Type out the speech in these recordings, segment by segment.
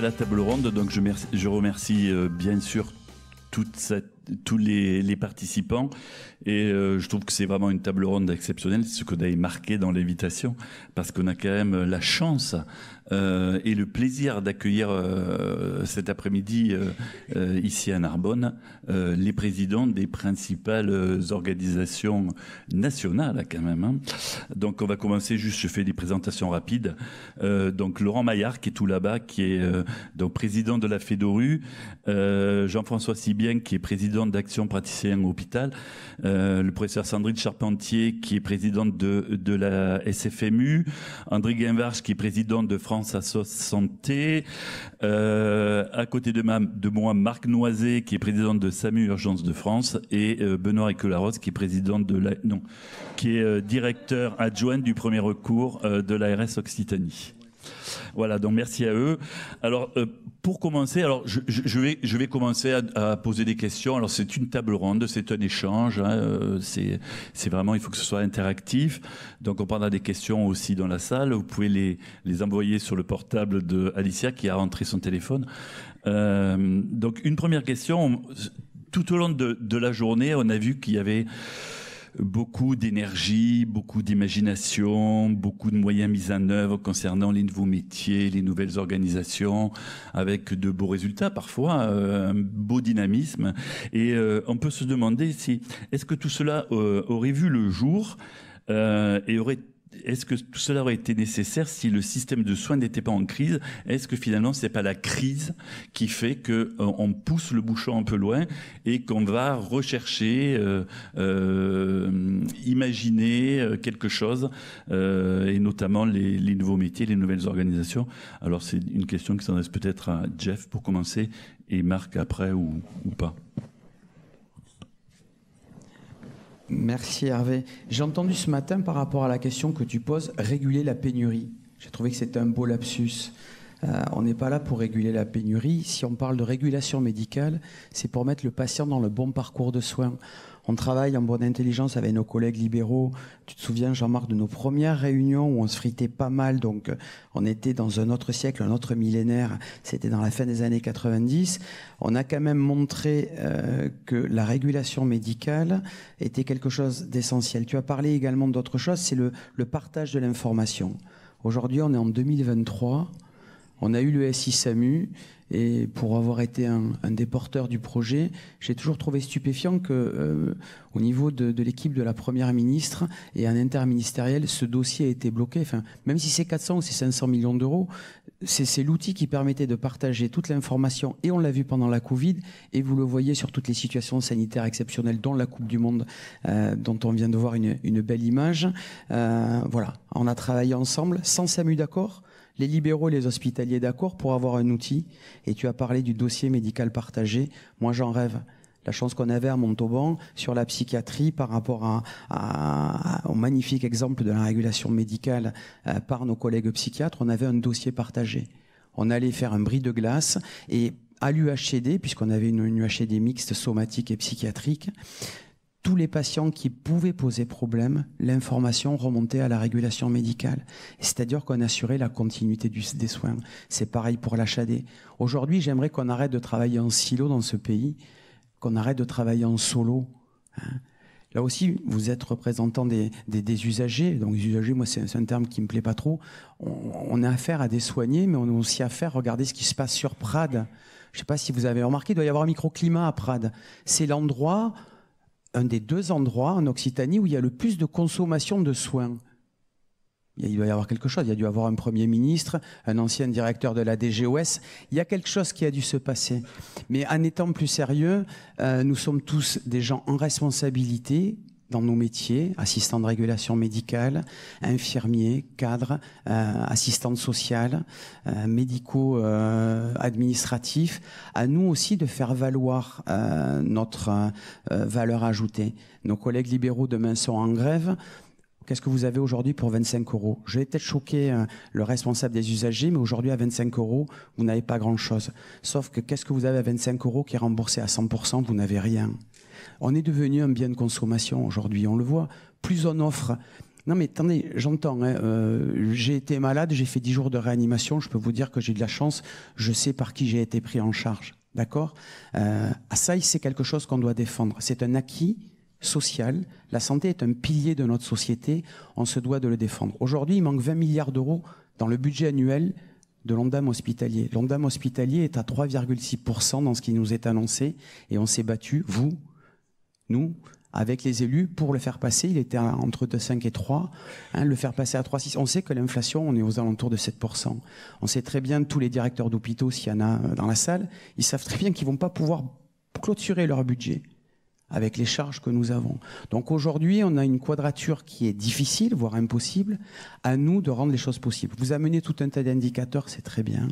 la table ronde. Donc je, merci- je remercie euh, bien sûr tous les, participants et euh, je trouve que c'est vraiment une table ronde exceptionnelle, ce que d'ailleurs marqué dans l'invitation, parce qu'on a quand même la chance euh, et le plaisir d'accueillir euh, cet après-midi euh, euh, ici à Narbonne les présidents des principales organisations nationales quand même. hein. Donc on va commencer juste, je fais des présentations rapides. Donc Laurent Maillard qui est tout là-bas, qui est donc président de la FEDORU, Jean-François Sibien qui est président d'Action Praticien Hôpital, le professeur Sandrine Charpentier qui est présidente de, de la SFMU, André Guinvarch qui est président de France Assos Santé, euh, à côté de, ma, de moi Marc Noiset qui est président de SAMU Urgence de France et euh, Benoît Ecolaros qui est de la qui est euh, directeur adjoint du premier recours de l'ARS Occitanie. Voilà, donc merci à eux. Alors, pour commencer, alors je, vais, je vais commencer à, poser des questions. Alors, c'est une table ronde, c'est un échange. hein, euh, c'est vraiment, il faut que ce soit interactif. Donc, on prendra des questions aussi dans la salle. Vous pouvez les, les envoyer sur le portable de Alicia qui a rentré son téléphone. Euh, donc, une première question. Tout au long de, de la journée, on a vu qu'il y avait beaucoup d'énergie, beaucoup d'imagination, beaucoup de moyens mis en œuvre concernant les nouveaux métiers, les nouvelles organisations, avec de beaux résultats parfois, euh, un beau dynamisme. Et euh, on peut se demander si est-ce que tout cela euh, aurait vu le jour et aurait est-ce que tout cela aurait été nécessaire si le système de soins n'était pas en crise? Est-ce que finalement c'est pas la crise qui fait que euh, pousse le bouchon un peu loin et qu'on va rechercher, euh, euh, imaginer euh, quelque chose euh, et notamment les, les nouveaux métiers, les nouvelles organisations? Alors c'est une question qui s'adresse peut-être à Jeff pour commencer et Marc après ou, ou pas. Merci Hervé. J'ai entendu ce matin par rapport à la question que tu poses, réguler la pénurie. J'ai trouvé que c'était un beau lapsus. Euh, on n'est pas là pour réguler la pénurie. Si on parle de régulation médicale, c'est pour mettre le patient dans le bon parcours de soins. On travaille en bonne intelligence avec nos collègues libéraux. Tu te souviens, Jean-Marc, de nos premières réunions où on se fritait pas mal. Donc, on était dans un autre siècle, un autre millénaire. C'était dans la fin des années 90. On a quand même montré euh, que la régulation médicale était quelque chose d'essentiel. Tu as parlé également d'autre chose, c'est le, le partage de l'information. Aujourd'hui, on est en 2023. On a eu le SI-SAMU et pour avoir été un, un des porteurs du projet, j'ai toujours trouvé stupéfiant que, euh, au niveau de, de l'équipe de la première ministre et en interministériel, ce dossier a été bloqué. Enfin, même si c'est 400 ou c'est 500 millions d'euros, c'est l'outil qui permettait de partager toute l'information et on l'a vu pendant la Covid et vous le voyez sur toutes les situations sanitaires exceptionnelles, dont la Coupe du Monde, euh, dont on vient de voir une, une belle image. Euh, voilà, on a travaillé ensemble, sans SAMU d'accord les libéraux et les hospitaliers d'accord pour avoir un outil. Et tu as parlé du dossier médical partagé. Moi, j'en rêve. La chance qu'on avait à Montauban sur la psychiatrie par rapport à, à- au magnifique exemple de la régulation médicale euh, par nos collègues psychiatres, on avait un dossier partagé. On allait faire un bris de glace et à l'UHCD, puisqu'on avait une, une UHCD mixte somatique et psychiatrique, tous les patients qui pouvaient poser problème, l'information remontait à la régulation médicale. C'est-à-dire qu'on assurait la continuité des soins. C'est pareil pour l'HAD. Aujourd'hui, j'aimerais qu'on arrête de travailler en silo dans ce pays, qu'on arrête de travailler en solo. hein. Là aussi, vous êtes représentant des, des- usagers. Donc, les usagers, moi, c'est un terme qui me plaît pas trop. On, on a affaire à des soignés, mais on a aussi affaire, regardez ce qui se passe sur Prades. Je sais pas si vous avez remarqué, il doit y avoir un microclimat à Prades. C'est l'endroit un des deux endroits en Occitanie où il y a le plus de consommation de soins. Il doit y avoir quelque chose. Il y a dû avoir un Premier ministre, un ancien directeur de la DGOS. Il y a quelque chose qui a dû se passer. Mais en étant plus sérieux, euh, nous sommes tous des gens en responsabilité dans nos métiers, assistants de régulation médicale, infirmiers, cadres, euh, assistantes sociales, euh, médicaux, euh, administratifs, à nous aussi de faire valoir euh, notre euh, valeur ajoutée. Nos collègues libéraux demain sont en grève. Qu'est-ce que vous avez aujourd'hui pour 25 euros? Je vais peut-être choquer euh, le responsable des usagers, mais aujourd'hui à 25 euros, vous n'avez pas grand-chose. Sauf que qu'est-ce que vous avez à 25 euros qui est remboursé à 100% Vous n'avez rien. On est devenu un bien de consommation aujourd'hui, on le voit. Plus on offre Non mais attendez, j'entends. Hein, euh, j'ai été malade, j'ai fait 10 jours de réanimation. Je peux vous dire que j'ai de la chance. Je sais par qui j'ai été pris en charge. D'accord? Euh, Ça, c'est quelque chose qu'on doit défendre. C'est un acquis social. La santé est un pilier de notre société. On se doit de le défendre. Aujourd'hui, il manque 20 milliards d'euros dans le budget annuel de l'ONDAM hospitalier. L'ONDAM hospitalier est à 3,6% dans ce qui nous est annoncé et on s'est battu, vous, nous, avec les élus pour le faire passer. Il était entre 2,5 et 3. Hein, le faire passer à 3,6. On sait que l'inflation, on est aux alentours de 7%. On sait très bien, tous les directeurs d'hôpitaux, s'il y en a dans la salle, ils savent très bien qu'ils vont pas pouvoir clôturer leur budget avec les charges que nous avons. Donc aujourd'hui, on a une quadrature qui est difficile, voire impossible, à nous de rendre les choses possibles. Vous amenez tout un tas d'indicateurs, c'est très bien.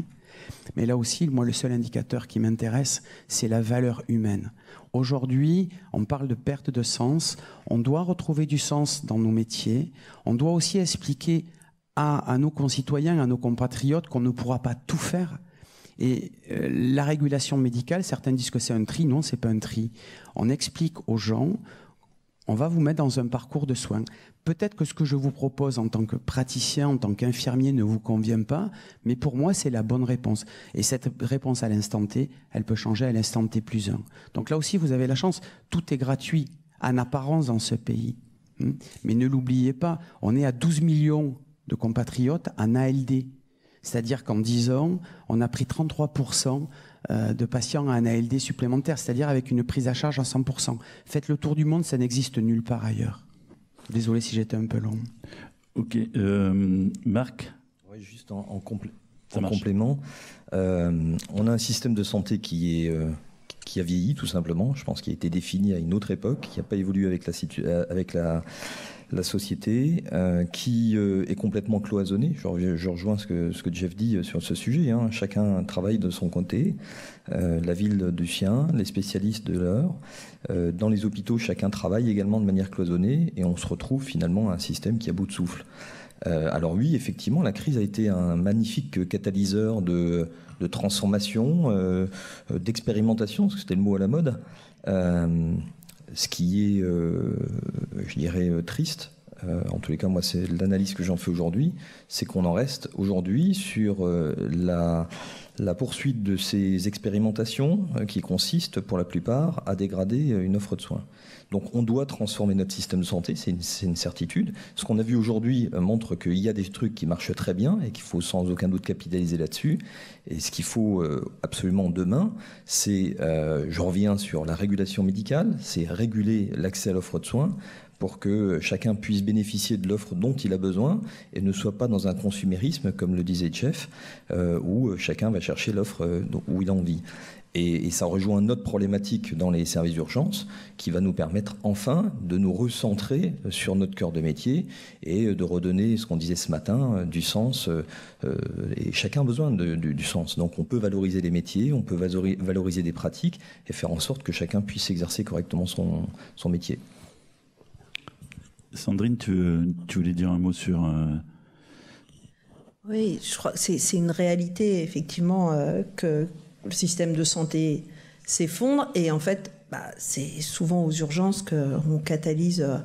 Mais là aussi, moi, le seul indicateur qui m'intéresse, c'est la valeur humaine. Aujourd'hui, on parle de perte de sens. On doit retrouver du sens dans nos métiers. On doit aussi expliquer à, nos concitoyens, à nos compatriotes qu'on ne pourra pas tout faire. Et euh, la régulation médicale, certains disent que c'est un tri. Non, c'est pas un tri. On explique aux gens on va vous mettre dans un parcours de soins. Peut-être que ce que je vous propose en tant que praticien, en tant qu'infirmier ne vous convient pas, mais pour moi, c'est la bonne réponse. Et cette réponse à l'instant T, elle peut changer à l'instant T plus 1. Donc là aussi, vous avez la chance, tout est gratuit en apparence dans ce pays. Hmm. Mais ne l'oubliez pas, on est à 12 millions de compatriotes en ALD. C'est-à-dire qu'en 10 ans, on a pris 33% euh, de patients à un ALD supplémentaire, c'est-à-dire avec une prise à charge à 100%. Faites le tour du monde, ça n'existe nulle part ailleurs. Désolé si j'étais un peu long. Ok. Euh, Marc Oui, juste en, complément. Euh, on a un système de santé qui est qui a vieilli tout simplement. Je pense qu'il a été défini à une autre époque, qui n'a pas évolué avec la, la société, euh, qui euh, est complètement cloisonnée. Je, rejoins ce que, Jeff dit sur ce sujet. Hein. Chacun travaille de son côté, euh, la ville du sien, les spécialistes de leur. dans les hôpitaux, chacun travaille également de manière cloisonnée et on se retrouve finalement à un système qui a bout de souffle. Alors oui, effectivement, la crise a été un magnifique catalyseur de, transformation, d'expérimentation, parce que c'était le mot à la mode. Ce qui est, euh, je dirais, euh, triste, euh, en tous les cas, moi, c'est l'analyse que j'en fais aujourd'hui, c'est qu'on en reste aujourd'hui sur la, la, poursuite de ces expérimentations qui consistent, pour la plupart, à dégrader une offre de soins. Donc on doit transformer notre système de santé, c'est une, certitude. Ce qu'on a vu aujourd'hui euh, montre qu'il y a des trucs qui marchent très bien et qu'il faut sans aucun doute capitaliser là-dessus. Et ce qu'il faut euh, absolument demain, c'est, euh, je reviens sur la régulation médicale, c'est réguler l'accès à l'offre de soins pour que chacun puisse bénéficier de l'offre dont il a besoin et ne soit pas dans un consumérisme, comme le disait Jeff, où chacun va chercher l'offre où il a envie. Et, ça rejoint notre problématique dans les services d'urgence qui va nous permettre enfin de nous recentrer sur notre cœur de métier et de redonner ce qu'on disait ce matin, du sens. Euh, et chacun a besoin du, sens. Donc on peut valoriser les métiers, on peut valoriser des pratiques et faire en sorte que chacun puisse exercer correctement son métier. Sandrine, tu, voulais dire un mot sur... Euh, oui, je crois que c'est une réalité effectivement euh, que le système de santé s'effondre et en fait, bah, c'est souvent aux urgences qu'on catalyse euh,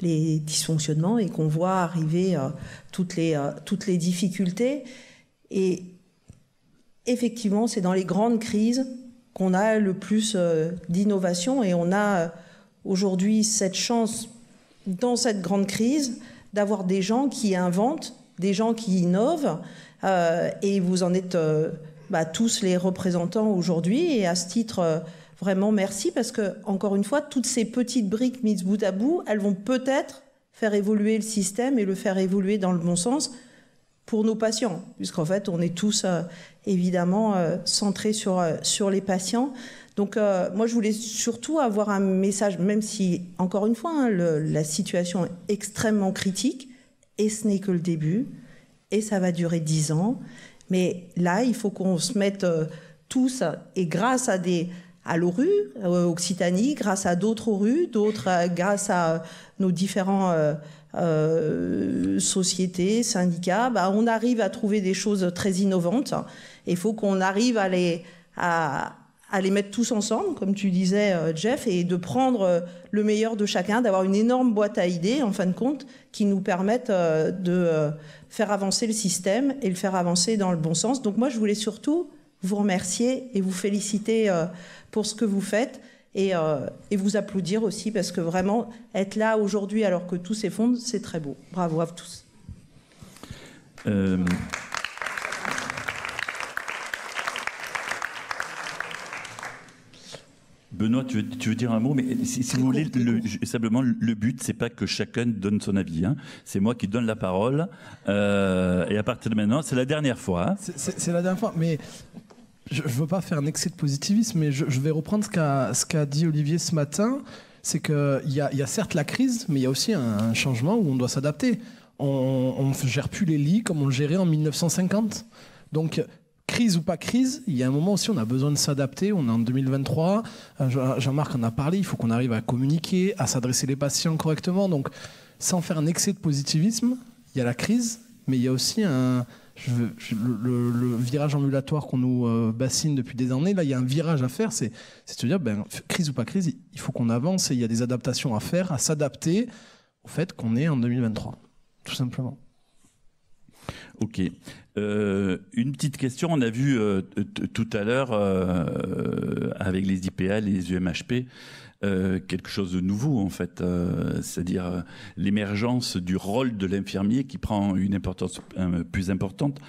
les dysfonctionnements et qu'on voit arriver toutes, les, toutes les difficultés. Et effectivement, c'est dans les grandes crises qu'on a le plus d'innovation et on a aujourd'hui cette chance, dans cette grande crise, d'avoir des gens qui inventent, des gens qui innovent, et vous en êtes bah, tous les représentants aujourd'hui. Et à ce titre, euh, vraiment merci parce que, encore une fois, toutes ces petites briques mises bout à bout, elles vont peut-être faire évoluer le système et le faire évoluer dans le bon sens pour nos patients, puisqu'en fait, on est tous euh, évidemment euh, centrés sur, sur les patients. Donc, moi, je voulais surtout avoir un message, même si, encore une fois, hein, la situation est extrêmement critique, et ce n'est que le début, et ça va durer dix ans. Mais là, il faut qu'on se mette euh, tous, et grâce à des à l'ORU, euh, Occitanie, grâce à d'autres ORU, d'autres euh, grâce à nos différents sociétés, syndicats, bah, on arrive à trouver des choses très innovantes. Il faut qu'on arrive à les à, à les mettre tous ensemble, comme tu disais, Jeff, et de prendre le meilleur de chacun, d'avoir une énorme boîte à idées, en fin de compte, qui nous permettent de faire avancer le système et le faire avancer dans le bon sens. Donc moi, je voulais surtout vous remercier et vous féliciter pour ce que vous faites. Et, et, vous applaudir aussi parce que vraiment être là aujourd'hui alors que tout s'effondre, c'est très beau. Bravo à vous tous. Euh... Benoît, tu veux, dire un mot, mais si, vous voulez, le, simplement, le but, c'est pas que chacun donne son avis. Hein. C'est moi qui donne la parole. Euh, et à partir de maintenant, c'est la dernière fois. Hein. C'est la dernière fois, mais je ne veux pas faire un excès de positivisme, mais je, vais reprendre ce qu'a dit Olivier ce matin. C'est qu'il y, a certes la crise, mais il y a aussi un changement où on doit s'adapter on ne gère plus les lits comme on le gérait en 1950. Donc, crise ou pas crise, il y a un moment aussi, on a besoin de s'adapter. On est en 2023. Euh, Jean-Marc en a parlé. Il faut qu'on arrive à communiquer, à s'adresser les patients correctement. Donc, sans faire un excès de positivisme, il y a la crise, mais il y a aussi un, le, virage ambulatoire qu'on nous euh, bassine depuis des années. Là, il y a un virage à faire. C'est de dire, ben, crise ou pas crise, il faut qu'on avance et il y a des adaptations à faire, à s'adapter au fait qu'on est en 2023 tout simplement. Ok. Euh, une petite question. On a vu euh, tout à l'heure avec les IPA, les UMHP, quelque chose de nouveau en fait, c'est-à-dire l'émergence du rôle de l'infirmier qui prend une importance plus importante.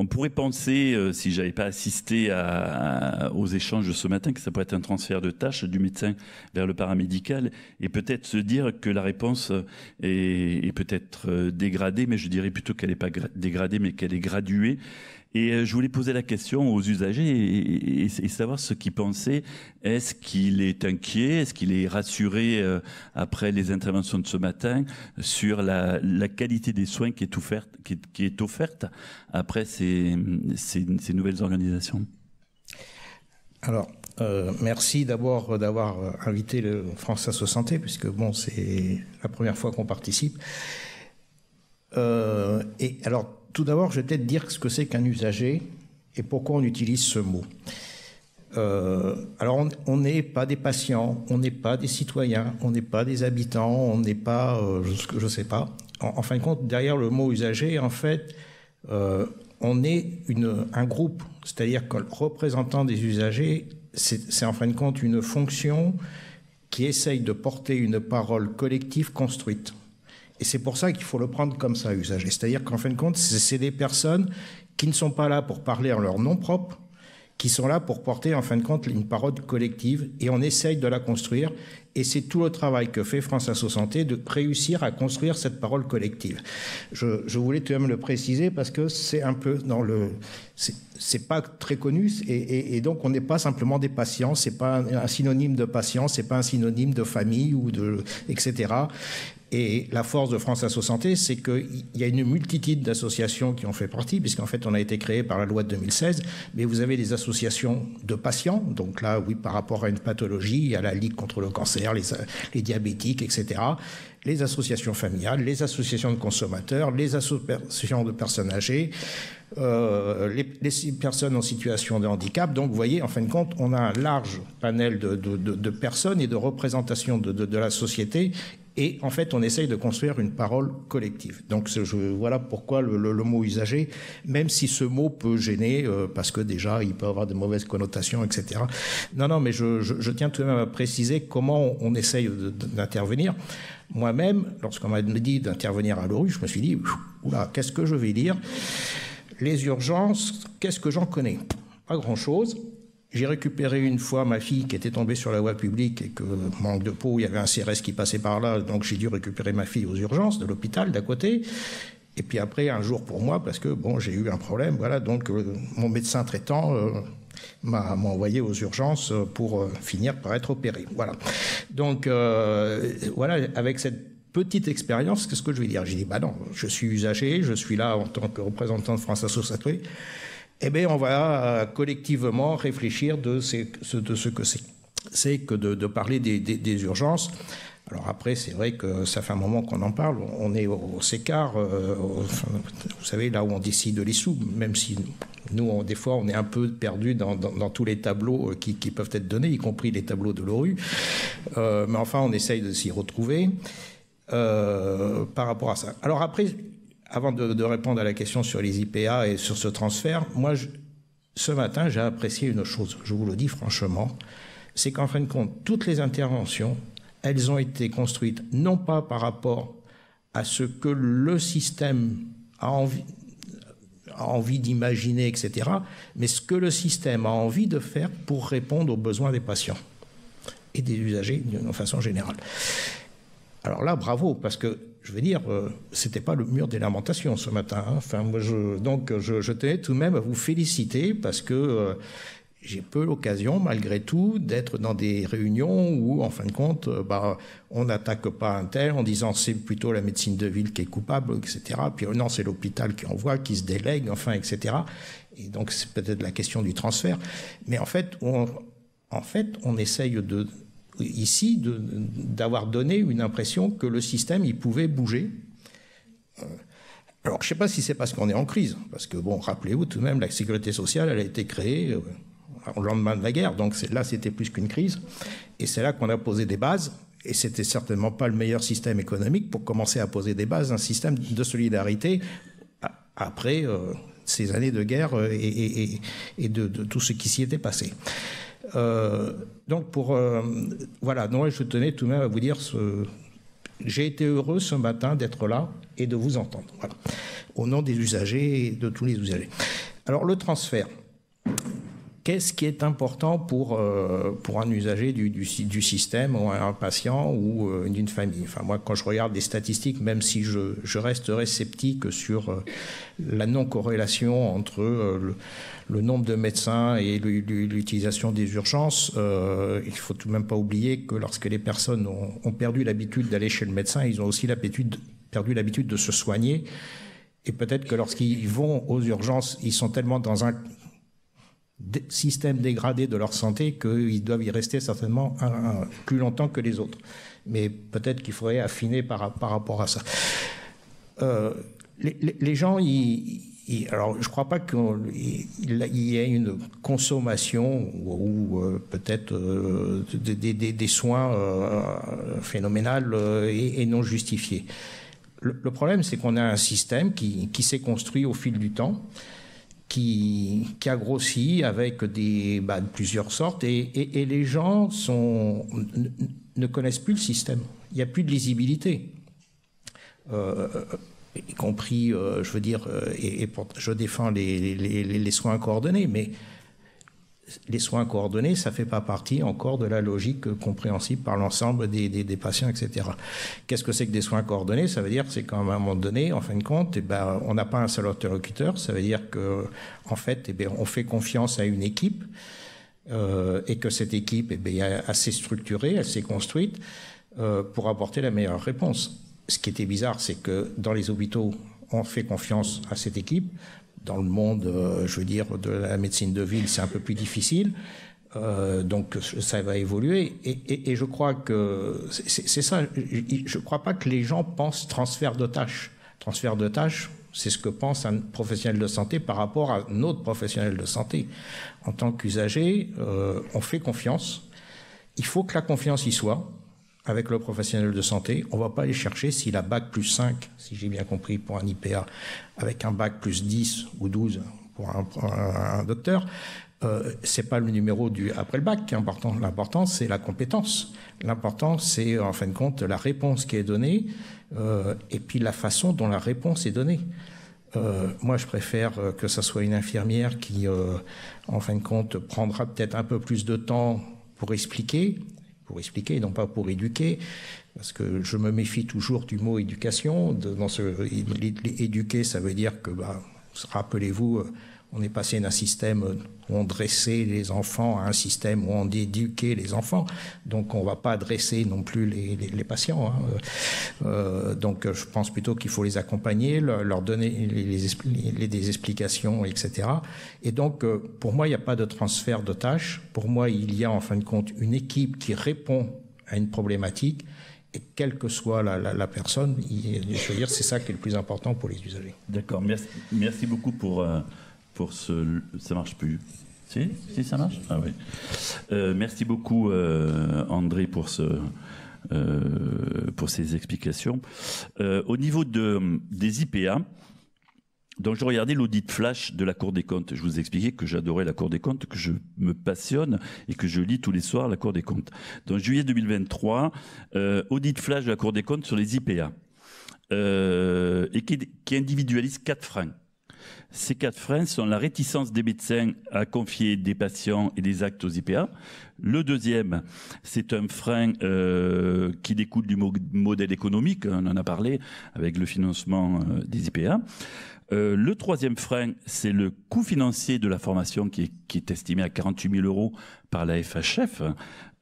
On pourrait penser, euh, si j'avais pas assisté aux échanges de ce matin, que ça pourrait être un transfert de tâches du médecin vers le paramédical et peut-être se dire que la réponse est, peut-être euh, dégradée, mais je dirais plutôt qu'elle n'est pas dégradée, mais qu'elle est graduée et euh, je voulais poser la question aux usagers et, savoir ce qu'ils pensaient. Est-ce qu'il est inquiet? Est-ce qu'il est rassuré euh, après les interventions de ce matin sur la, qualité des soins qui est, offerte, après ces, ces, nouvelles organisations? Alors, euh, merci d'abord d'avoir invité le France Asso Santé, puisque bon, c'est la première fois qu'on participe. et alors, tout d'abord, je vais peut-être dire ce que c'est qu'un usager et pourquoi on utilise ce mot. Euh, alors, on n'est pas des patients, on n'est pas des citoyens, on n'est pas des habitants, on n'est pas, euh, je ne sais pas. En, fin de compte, derrière le mot usager, en fait, euh, on est un groupe, c'est-à-dire que le représentant des usagers, c'est en fin de compte une fonction qui essaye de porter une parole collective construite. Et c'est pour ça qu'il faut le prendre comme ça, usager. C'est-à-dire qu'en fin de compte, c'est des personnes qui ne sont pas là pour parler en leur nom propre, qui sont là pour porter en fin de compte une parole collective et on essaye de la construire et c'est tout le travail que fait France Asso Santé de réussir à construire cette parole collective. Je, voulais tout de même le préciser parce que c'est un peu dans le c'est pas très connu et, donc on n'est pas simplement des patients, c'est pas un, un, synonyme de patient, c'est pas un synonyme de famille ou de etc. Et la force de France Asso Santé, c'est qu'il y a une multitude d'associations qui ont fait partie, puisqu'en fait, on a été créé par la loi de 2016, mais vous avez des associations de patients, donc là, oui, par rapport à une pathologie, a la Ligue contre le cancer, les, diabétiques, etc., les associations familiales, les associations de consommateurs, les associations de personnes âgées, euh, les, personnes en situation de handicap. Donc, vous voyez, en fin de compte, on a un large panel de personnes et de représentations de, la société et en fait, on essaye de construire une parole collective. Donc voilà pourquoi le, mot usager, même si ce mot peut gêner, euh, parce que déjà, il peut avoir de mauvaises connotations, etc. Non, non, mais je, tiens tout de même à préciser comment on, on essaye d'intervenir. Moi-même, lorsqu'on m'a dit d'intervenir à l'ORU, je me suis dit, oula, qu'est-ce que je vais dire? Les urgences, qu'est-ce que j'en connais? Pas grand-chose. J'ai récupéré une fois ma fille qui était tombée sur la voie publique et que, manque de peau, il y avait un CRS qui passait par là, donc j'ai dû récupérer ma fille aux urgences de l'hôpital d'à côté. Et puis après, un jour pour moi, parce que bon, j'ai eu un problème, voilà, donc euh, mon médecin traitant euh, m'a envoyé aux urgences pour euh, finir par être opéré. Voilà. Donc voilà, avec cette petite expérience, qu'est-ce que je vais dire? J'ai dit, bah non, je suis usager, je suis là en tant que représentant de France Associative eh bien, on va euh, collectivement réfléchir de, ce que c'est. Que de, parler des, urgences. Alors après, c'est vrai que ça fait un moment qu'on en parle. On est au, CECAR, euh, vous savez, là où on décide les sous, même si Nous, des fois, on est un peu perdu dans, tous les tableaux qui, peuvent être donnés, y compris les tableaux de l'ORU. mais enfin, on essaye de s'y retrouver par rapport à ça. Alors après, avant de, répondre à la question sur les IPA et sur ce transfert, moi, ce matin, j'ai apprécié une chose, je vous le dis franchement, c'est qu'en fin de compte, toutes les interventions, elles ont été construites non pas par rapport à ce que le système a envie, a envie d'imaginer, etc., mais ce que le système a envie de faire pour répondre aux besoins des patients et des usagers d'une façon générale. Alors là, bravo, parce que je veux dire, euh, c'était pas le mur des lamentations ce matin. Hein. Enfin, moi, je, donc, je, tenais tout de même à vous féliciter parce que euh, j'ai peu l'occasion, malgré tout, d'être dans des réunions où, en fin de compte, euh, bah, on n'attaque pas un tel en disant c'est plutôt la médecine de ville qui est coupable, etc. Puis non, c'est l'hôpital qui envoie, qui se délègue, enfin, etc. Et donc, c'est peut-être la question du transfert. Mais en fait, on, en fait, on essaye de ici d'avoir donné une impression que le système, il pouvait bouger. Euh, alors, je ne sais pas si c'est parce qu'on est en crise, parce que, bon, rappelez-vous tout de même, la sécurité sociale, elle a été créée euh, au lendemain de la guerre, donc là, c'était plus qu'une crise, et c'est là qu'on a posé des bases, et c'était certainement pas le meilleur système économique pour commencer à poser des bases d'un système de solidarité après euh, ces années de guerre et, de, de, tout ce qui s'y était passé. Euh, donc pour euh, voilà, donc je tenais tout de même à vous dire ce, j'ai été heureux ce matin d'être là et de vous entendre. Au nom des usagers et de tous les usagers. Alors le transfert. Qu'est-ce qui est important pour, euh, un usager du, système ou un patient ou euh, d'une famille? Enfin, moi, quand je regarde des statistiques, même si je, je resterai sceptique sur euh, la non-corrélation entre le, le, nombre de médecins et l'utilisation des urgences, il faut tout de même pas oublier que lorsque les personnes ont, ont perdu l'habitude d'aller chez le médecin, ils ont aussi perdu l'habitude de se soigner. Et peut-être que lorsqu'ils vont aux urgences, ils sont tellement dans un système dégradé de leur santé qu'ils doivent y rester certainement plus longtemps que les autres. Mais peut-être qu'il faudrait affiner par, rapport à ça. Euh, les, gens, alors je ne crois pas qu'il y ait une consommation ou, euh, peut-être euh, des, soins phénoménales et, non justifiés. Le, problème, c'est qu'on a un système qui s'est construit au fil du temps qui, qui, a grossi avec des, bah, plusieurs sortes et, et, les gens sont, ne connaissent plus le système. Il n'y a plus de lisibilité. Euh, y compris, euh, je veux dire, euh, et, je défends les, les, les, soins coordonnés, mais les soins coordonnés, ça ne fait pas partie encore de la logique compréhensible par l'ensemble des, des, patients, etc. Qu'est-ce que c'est que des soins coordonnés? Ça veut dire c'est qu'à un moment donné, en fin de compte, eh ben, on n'a pas un seul interlocuteur. Ça veut dire que, en fait, eh bien, on fait confiance à une équipe euh, et que cette équipe eh bien, est assez structurée, assez construite euh, pour apporter la meilleure réponse. Ce qui était bizarre, c'est que dans les hôpitaux, on fait confiance à cette équipe dans le monde, euh, je veux dire, de la médecine de ville, c'est un peu plus difficile. Euh, donc ça va évoluer et, je crois que c'est ça. Je ne crois pas que les gens pensent transfert de tâches. Transfert de tâches, c'est ce que pense un professionnel de santé par rapport à un autre professionnel de santé. En tant qu'usager, euh, on fait confiance. Il faut que la confiance y soit avec le professionnel de santé. On ne va pas aller chercher s'il a bac plus 5, si j'ai bien compris, pour un IPA, avec un bac plus 10 ou 12 pour un, docteur. Euh, c'est pas le numéro du après le bac qui est important. L'important, c'est la compétence. L'important, c'est en fin de compte la réponse qui est donnée euh, et puis la façon dont la réponse est donnée. Euh, moi, je préfère que ce soit une infirmière qui, euh, en fin de compte, prendra peut-être un peu plus de temps pour expliquer pour expliquer, non pas pour éduquer, parce que je me méfie toujours du mot éducation. Dans ce, éduquer, ça veut dire que, bah, rappelez-vous, on est passé d'un système où on dressait les enfants à un système où on éduquait les enfants. Donc on ne va pas dresser non plus les, patients. Hein. Euh, donc je pense plutôt qu'il faut les accompagner, leur, donner les, des explications, etc. Et donc euh, pour moi, il n'y a pas de transfert de tâches. Pour moi, il y a en fin de compte une équipe qui répond à une problématique. Et quelle que soit la, personne, je veux dire, c'est ça qui est le plus important pour les usagers. D'accord, merci, beaucoup pour, euh, Ça marche plus. Si, si ça marche? Ah oui. Euh, merci beaucoup euh, André pour ce. Euh, pour ces explications. au niveau de, des IPA, donc je regardais l'audit flash de la Cour des comptes. Je vous ai expliqué que j'adorais la Cour des comptes, que je me passionne et que je lis tous les soirs la Cour des comptes. Donc juillet 2023, audit flash de la Cour des comptes sur les IPA. et qui, qui individualise quatre freins. Ces quatre freins sont la réticence des médecins à confier des patients et des actes aux IPA. Le deuxième, c'est un frein euh, qui découle du modèle économique, on en a parlé avec le financement euh, des IPA. Euh, le troisième frein, c'est le coût financier de la formation qui est, qui est estimé à 48 000 euros par la FHF.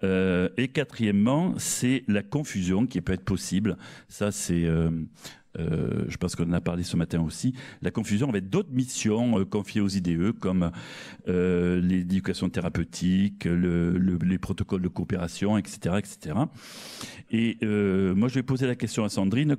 Euh, et quatrièmement, c'est la confusion qui peut être possible. Ça, c'est euh, euh, je pense qu'on en a parlé ce matin aussi, la confusion avec d'autres missions euh, confiées aux IDE comme euh, l'éducation thérapeutique, les protocoles de coopération, etc. etc. Et moi, je vais poser la question à Sandrine,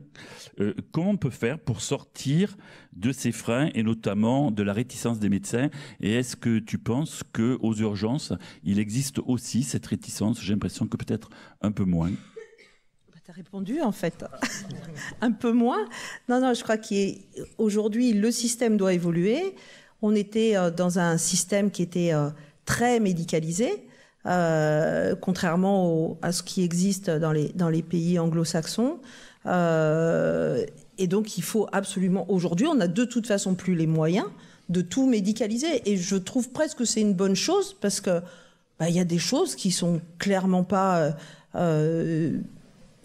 comment on peut faire pour sortir de ces freins et notamment de la réticence des médecins? Et est-ce que tu penses qu'aux urgences, il existe aussi cette réticence? J'ai l'impression que peut-être un peu moins. Répondu en fait. un peu moins. Non, non, je crois qu'aujourd'hui, le système doit évoluer. On était euh, dans un système qui était euh, très médicalisé, euh, contrairement à ce qui existe dans les, dans les pays anglo-saxons. et donc, il faut absolument. Aujourd'hui, on n'a de toute façon plus les moyens de tout médicaliser. Et je trouve presque que c'est une bonne chose parce que bah, il y a des choses qui sont clairement pas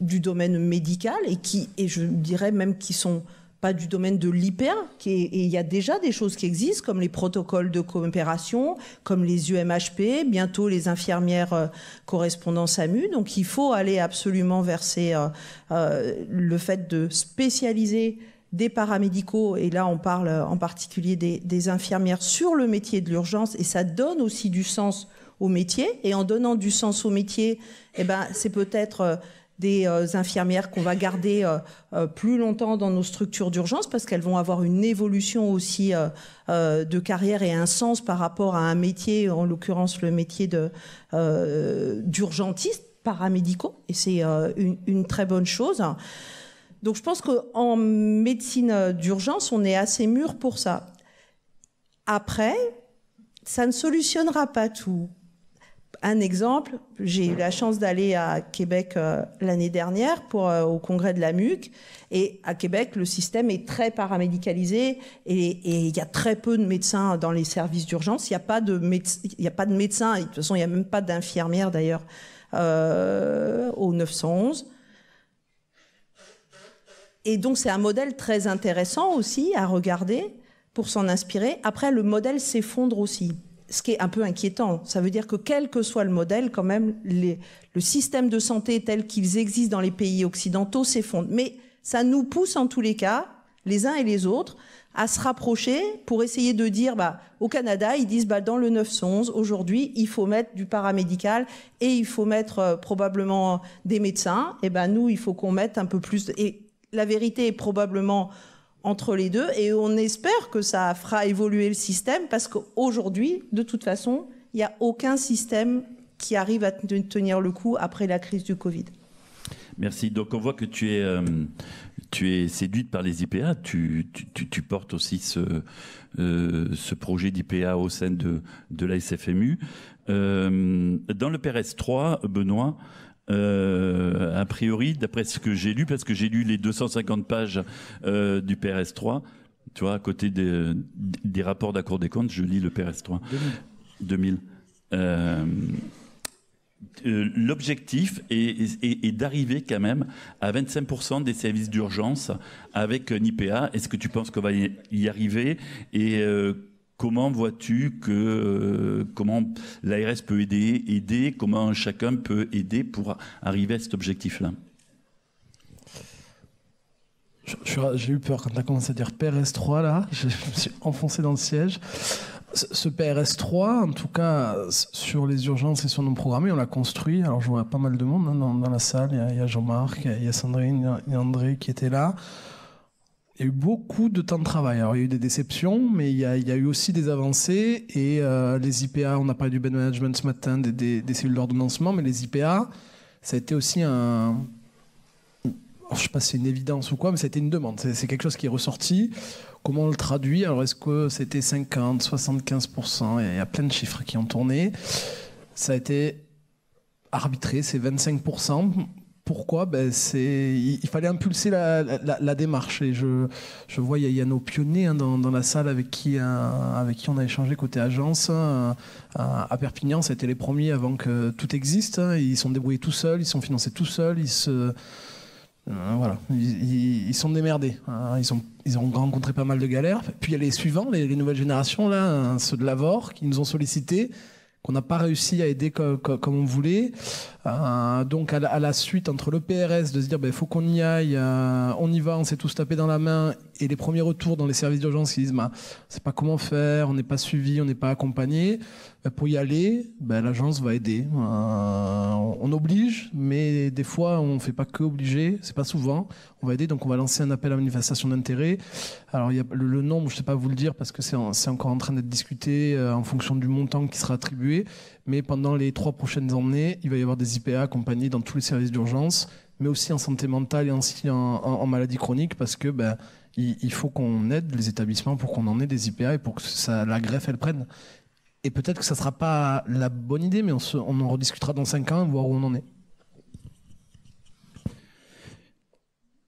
du domaine médical et qui, et je dirais même qui sont pas du domaine de l'IPA, et il y a déjà des choses qui existent, comme les protocoles de coopération, comme les UMHP, bientôt les infirmières euh, correspondant SAMU. Donc il faut aller absolument vers euh, euh, le fait de spécialiser des paramédicaux, et là on parle en particulier des, des infirmières sur le métier de l'urgence, et ça donne aussi du sens au métier. Et en donnant du sens au métier, eh ben, c'est peut-être des euh, infirmières qu'on va garder euh, euh, plus longtemps dans nos structures d'urgence parce qu'elles vont avoir une évolution aussi de carrière et un sens par rapport à un métier, en l'occurrence le métier d'urgentiste paramédicaux et c'est une, une, très bonne chose. Donc je pense qu'en médecine d'urgence, on est assez mûr pour ça. Après, ça ne solutionnera pas tout un exemple, j'ai eu la chance d'aller à Québec euh, l'année dernière pour euh, au congrès de la MUC et à Québec le système est très paramédicalisé et, il y a très peu de médecins dans les services d'urgence. Il n'y a pas de médecins. De toute façon, il n'y a même pas d'infirmières d'ailleurs euh, au 911. Et donc c'est un modèle très intéressant aussi à regarder pour s'en inspirer. Après, le modèle s'effondre aussi ce qui est un peu inquiétant. Ça veut dire que quel que soit le modèle, quand même, le système de santé tel qu'ils existent dans les pays occidentaux s'effondre. Mais ça nous pousse en tous les cas, les uns et les autres, à se rapprocher pour essayer de dire, bah, au Canada, ils disent, bah, dans le 911, aujourd'hui, il faut mettre du paramédical et il faut mettre euh, probablement des médecins. Et ben, nous, il faut qu'on mette un peu plus. Et la vérité est probablement entre les deux et on espère que ça fera évoluer le système parce qu'aujourd'hui, de toute façon, il n'y a aucun système qui arrive à tenir le coup après la crise du Covid. Merci. Donc on voit que tu es, euh, tu es séduite par les IPA. Tu, tu, portes aussi ce, euh, ce projet d'IPA au sein de, de la SFMU. Euh, dans le PRS 3, Benoît, euh, a priori, d'après ce que j'ai lu, parce que j'ai lu les 250 pages euh, du PRS3, tu vois, à côté des, des rapports d'accord des comptes, je lis le PRS3. 2000. Euh, l'objectif est, d'arriver quand même à 25% des services d'urgence avec un IPA. Est-ce que tu penses qu'on va y arriver? Et Comment vois-tu que euh, comment l'ARS peut aider, aider, comment chacun peut aider pour arriver à cet objectif-là? J'ai eu peur quand tu as commencé à dire PRS3 là, je me suis enfoncé dans le siège. Ce PRS3, en tout cas sur les urgences et sur nos programmés, on l'a construit. Alors je vois pas mal de monde hein, dans, la salle. Il y a, Jean-Marc, il y a Sandrine, il y a André qui étaient là. Y a eu beaucoup de temps de travail. Alors, il y a eu des déceptions, mais il y a, eu aussi des avancées. Et euh, les IPA, on a parlé du bed management ce matin, des, cellules d'ordonnancement, mais les IPA, ça a été aussi un. Je ne sais pas si c'est une évidence ou quoi, mais ça a été une demande. C'est quelque chose qui est ressorti. Comment on le traduit? Alors, est-ce que c'était 50, 75% Il y a plein de chiffres qui ont tourné. Ça a été arbitré, c'est 25%. Pourquoi ben c'est, il, fallait impulser la, démarche. Et je, je vois, il y a Yann Pionnet hein, dans, la salle avec qui, euh, avec qui on a échangé côté agence. Hein, à, Perpignan, c'était les premiers avant que tout existe. Hein. Ils sont débrouillés tout seuls, ils sont financés tout seuls. Ils se, euh, voilà, ils, sont démerdés. Ils, ont, ils ont rencontré pas mal de galères. Puis il y a les suivants, les, les nouvelles générations, là, ceux de l'Avor, qui nous ont sollicités qu'on n'a pas réussi à aider comme, on voulait. Euh, donc à la, suite entre le PRS de se dire il ben, faut qu'on y aille, euh, on y va, on s'est tous tapé dans la main et les premiers retours dans les services d'urgence qui disent bah, c'est pas comment faire, on n'est pas suivi, on n'est pas accompagné. Ben, pour y aller, ben, l'agence va aider. Euh, on oblige, mais des fois on fait pas que obliger, c'est pas souvent. On va aider, donc on va lancer un appel à manifestation d'intérêt. Alors le, nombre, je sais pas vous le dire parce que c'est encore en train d'être discuté en fonction du montant qui sera attribué mais pendant les trois prochaines années, il va y avoir des IPA accompagnés dans tous les services d'urgence, mais aussi en santé mentale et aussi en, en, maladie chronique, parce que ben, il, faut qu'on aide les établissements pour qu'on en ait des IPA et pour que la greffe, elle prenne. Et peut-être que ça ne sera pas la bonne idée, mais on, en rediscutera dans cinq ans, voir où on en est.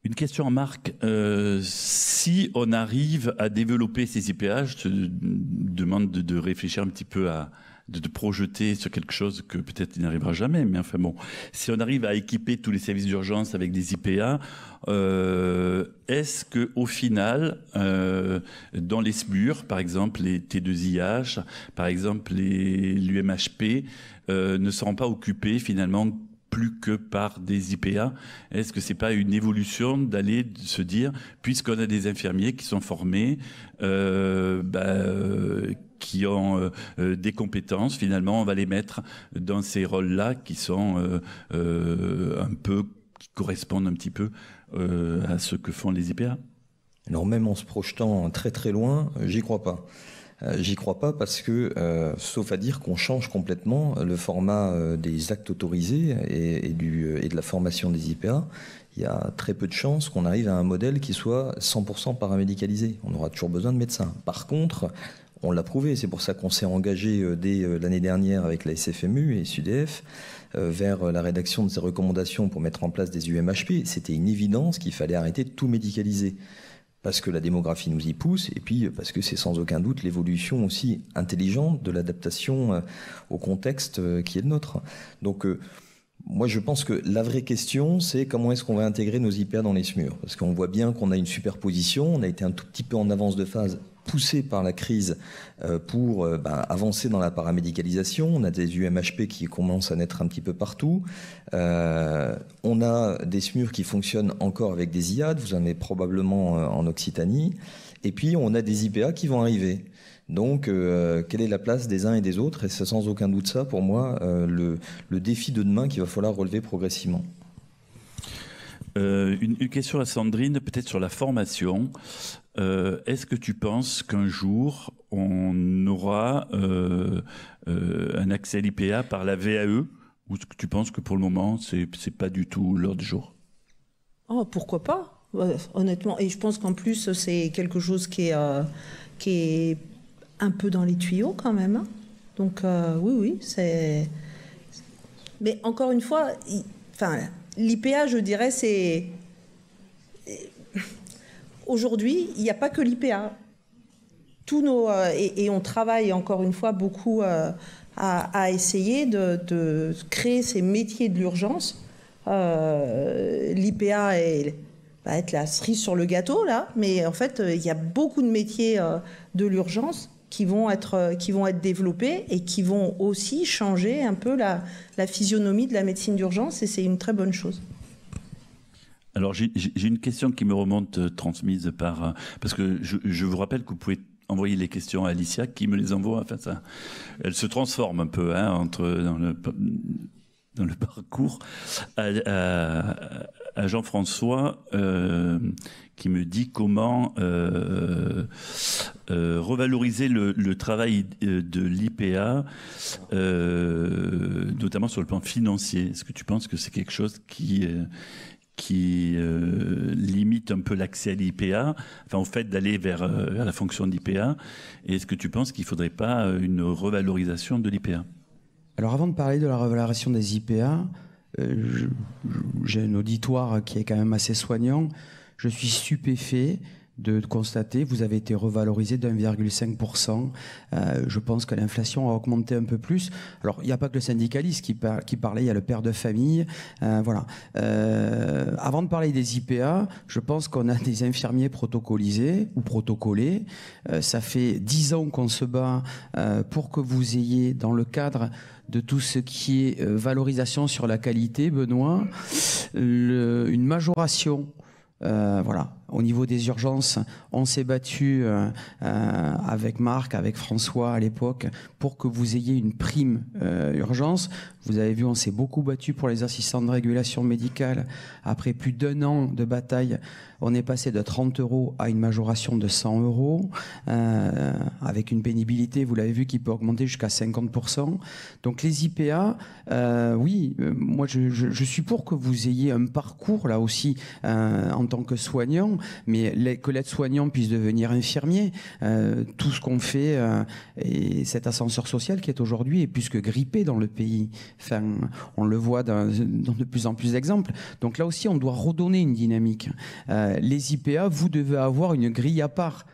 Une question, Marc. Euh, si on arrive à développer ces IPA, je te demande de réfléchir un petit peu à, de te projeter sur quelque chose que peut-être il n'arrivera jamais. Mais enfin bon, si on arrive à équiper tous les services d'urgence avec des IPA, euh, est-ce que au final, euh, dans les SMUR, par exemple les T2IH, par exemple les l'UMHP, euh, ne seront pas occupés finalement plus que par des IPA Est-ce que c'est pas une évolution d'aller se dire, puisqu'on a des infirmiers qui sont formés, euh, bah, qui ont euh, euh, des compétences, finalement, on va les mettre dans ces rôles-là qui sont euh, un peu, qui correspondent un petit peu à ce que font les IPA Alors même en se projetant très très loin, j'y crois pas. J'y crois pas parce que, sauf à dire qu'on change complètement le format des actes autorisés et, et de la formation des IPA, il y a très peu de chances qu'on arrive à un modèle qui soit 100% paramédicalisé. On aura toujours besoin de médecins. Par contre, on l'a prouvé. C'est pour ça qu'on s'est engagé euh, dès euh, l'année dernière avec la SFMU et SUDF euh, vers la rédaction de ces recommandations pour mettre en place des UMHP. C'était une évidence qu'il fallait arrêter de tout médicaliser parce que la démographie nous y pousse, et puis parce que c'est sans aucun doute l'évolution aussi intelligente de l'adaptation au contexte qui est le nôtre. Donc, moi, je pense que la vraie question, c'est comment est-ce qu'on va intégrer nos IPA dans les SMUR Parce qu'on voit bien qu'on a une superposition, on a été un tout petit peu en avance de phase poussé par la crise euh, pour euh, ben, avancer dans la paramédicalisation. On a des UMHP qui commencent à naître un petit peu partout. Euh, on a des SMUR qui fonctionnent encore avec des IAD, vous en avez probablement en Occitanie. Et puis on a des IPA qui vont arriver. Donc, quelle est la place des uns et des autres? Et c'est sans aucun doute ça, pour moi, le, défi de demain qu'il va falloir relever progressivement. une, question à Sandrine, peut-être sur la formation. Euh, est-ce que tu penses qu'un jour on aura euh, euh, un accès à l'IPA par la VAE ou est-ce que tu penses que pour le moment c'est n'est pas du tout l'heure du jour? Oh pourquoi pas? Honnêtement et je pense qu'en plus c'est quelque chose qui est qui est un peu dans les tuyaux quand même. Hein. Donc oui oui c'est mais encore une fois enfin l'IPA je dirais c'est Aujourd'hui, il n'y a pas que l'IPA. Tous nos, euh, et, on travaille encore une fois beaucoup euh, à, essayer de, créer ces métiers de l'urgence. Euh, L'IPA va être la cerise sur le gâteau, là, mais en fait, il y a beaucoup de métiers de l'urgence qui vont être qui vont être développés et qui vont aussi changer un peu la physionomie de la médecine d'urgence et c'est une très bonne chose. Alors j'ai une question qui me remonte euh, transmise par euh, parce que je, vous rappelle que vous pouvez envoyer les questions à Alicia qui me les envoie. Enfin ça, elle se transforme un peu hein, entre dans le, dans le parcours à, Jean-François euh, qui me dit comment revaloriser le, travail de l'IPA, notamment sur le plan financier. Est-ce que tu penses que c'est quelque chose qui qui limite un peu l'accès à l'IPA, enfin au fait d'aller vers, vers, la fonction d'IPA. Est-ce que tu penses qu'il ne faudrait pas une revalorisation de l'IPA? Alors avant de parler de la révélation des IPA, euh, j'ai un auditoire qui est quand même assez soignant. Je suis stupéfait de constater, vous avez été revalorisé d'1,5%. Euh, je pense que l'inflation a augmenté un peu plus. Alors, il n'y a pas que le syndicaliste qui, qui, parlait, il y a le père de famille. Euh, voilà. Euh, avant de parler des IPA, je pense qu'on a des infirmiers protocolisés ou protocolés. Euh, ça fait dix ans qu'on se bat euh, pour que vous ayez, dans le cadre de tout ce qui est valorisation sur la qualité, Benoît, une majoration euh, voilà. Au niveau des urgences, on s'est battu euh, euh, avec Marc, avec François à l'époque, pour que vous ayez une prime urgence. Vous avez vu, on s'est beaucoup battu pour les assistants de régulation médicale. Après plus d'un an de bataille, on est passé de 30 euros à une majoration de 100 euros, avec une pénibilité, vous l'avez vu, qui peut augmenter jusqu'à 50%. Donc les IPA, oui, moi je, suis pour que vous ayez un parcours là aussi en tant que soignant, mais que l'aide-soignant puisse devenir infirmier. Euh, tout ce qu'on fait euh, et cet ascenseur social qui est aujourd'hui est plus que grippé dans le pays. On le voit dans, de plus en plus d'exemples. Donc là aussi, on doit redonner une dynamique. Euh, les IPA, vous devez avoir une grille à part.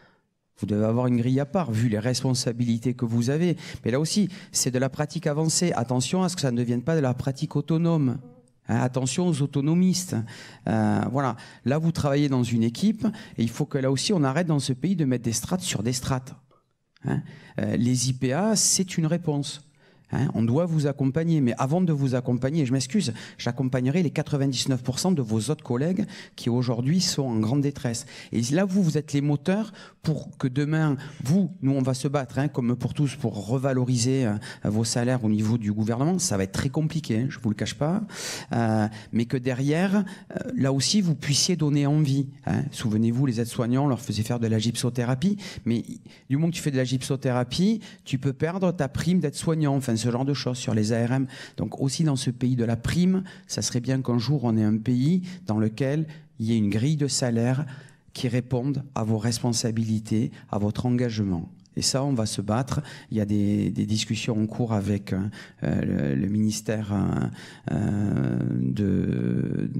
Vous devez avoir une grille à part, vu les responsabilités que vous avez. Mais là aussi, c'est de la pratique avancée. Attention à ce que ça ne devienne pas de la pratique autonome. Hein, attention aux autonomistes. Euh, voilà. Là, vous travaillez dans une équipe et il faut que là aussi, on arrête dans ce pays de mettre des strates sur des strates. Hein. Euh, les IPA, c'est une réponse. Hein, on doit vous accompagner, mais avant de vous accompagner, je m'excuse, j'accompagnerai les 99% de vos autres collègues qui aujourd'hui sont en grande détresse. Et là, vous, vous êtes les moteurs pour que demain, vous, nous, on va se battre, hein, comme pour tous, pour revaloriser euh, vos salaires au niveau du gouvernement. Ça va être très compliqué, hein, je vous le cache pas, euh, mais que derrière, euh, là aussi, vous puissiez donner envie. Souvenez-vous, les aides-soignants, on leur faisait faire de la gypsothérapie, mais du moment que tu fais de la gypsothérapie, tu peux perdre ta prime d'aide-soignant. Ce genre de choses sur les ARM. Donc aussi dans ce pays de la prime, ça serait bien qu'un jour on ait un pays dans lequel il y ait une grille de salaire qui réponde à vos responsabilités, à votre engagement. Et ça, on va se battre. Il y a des, discussions en cours avec euh, le, ministère euh, euh, de,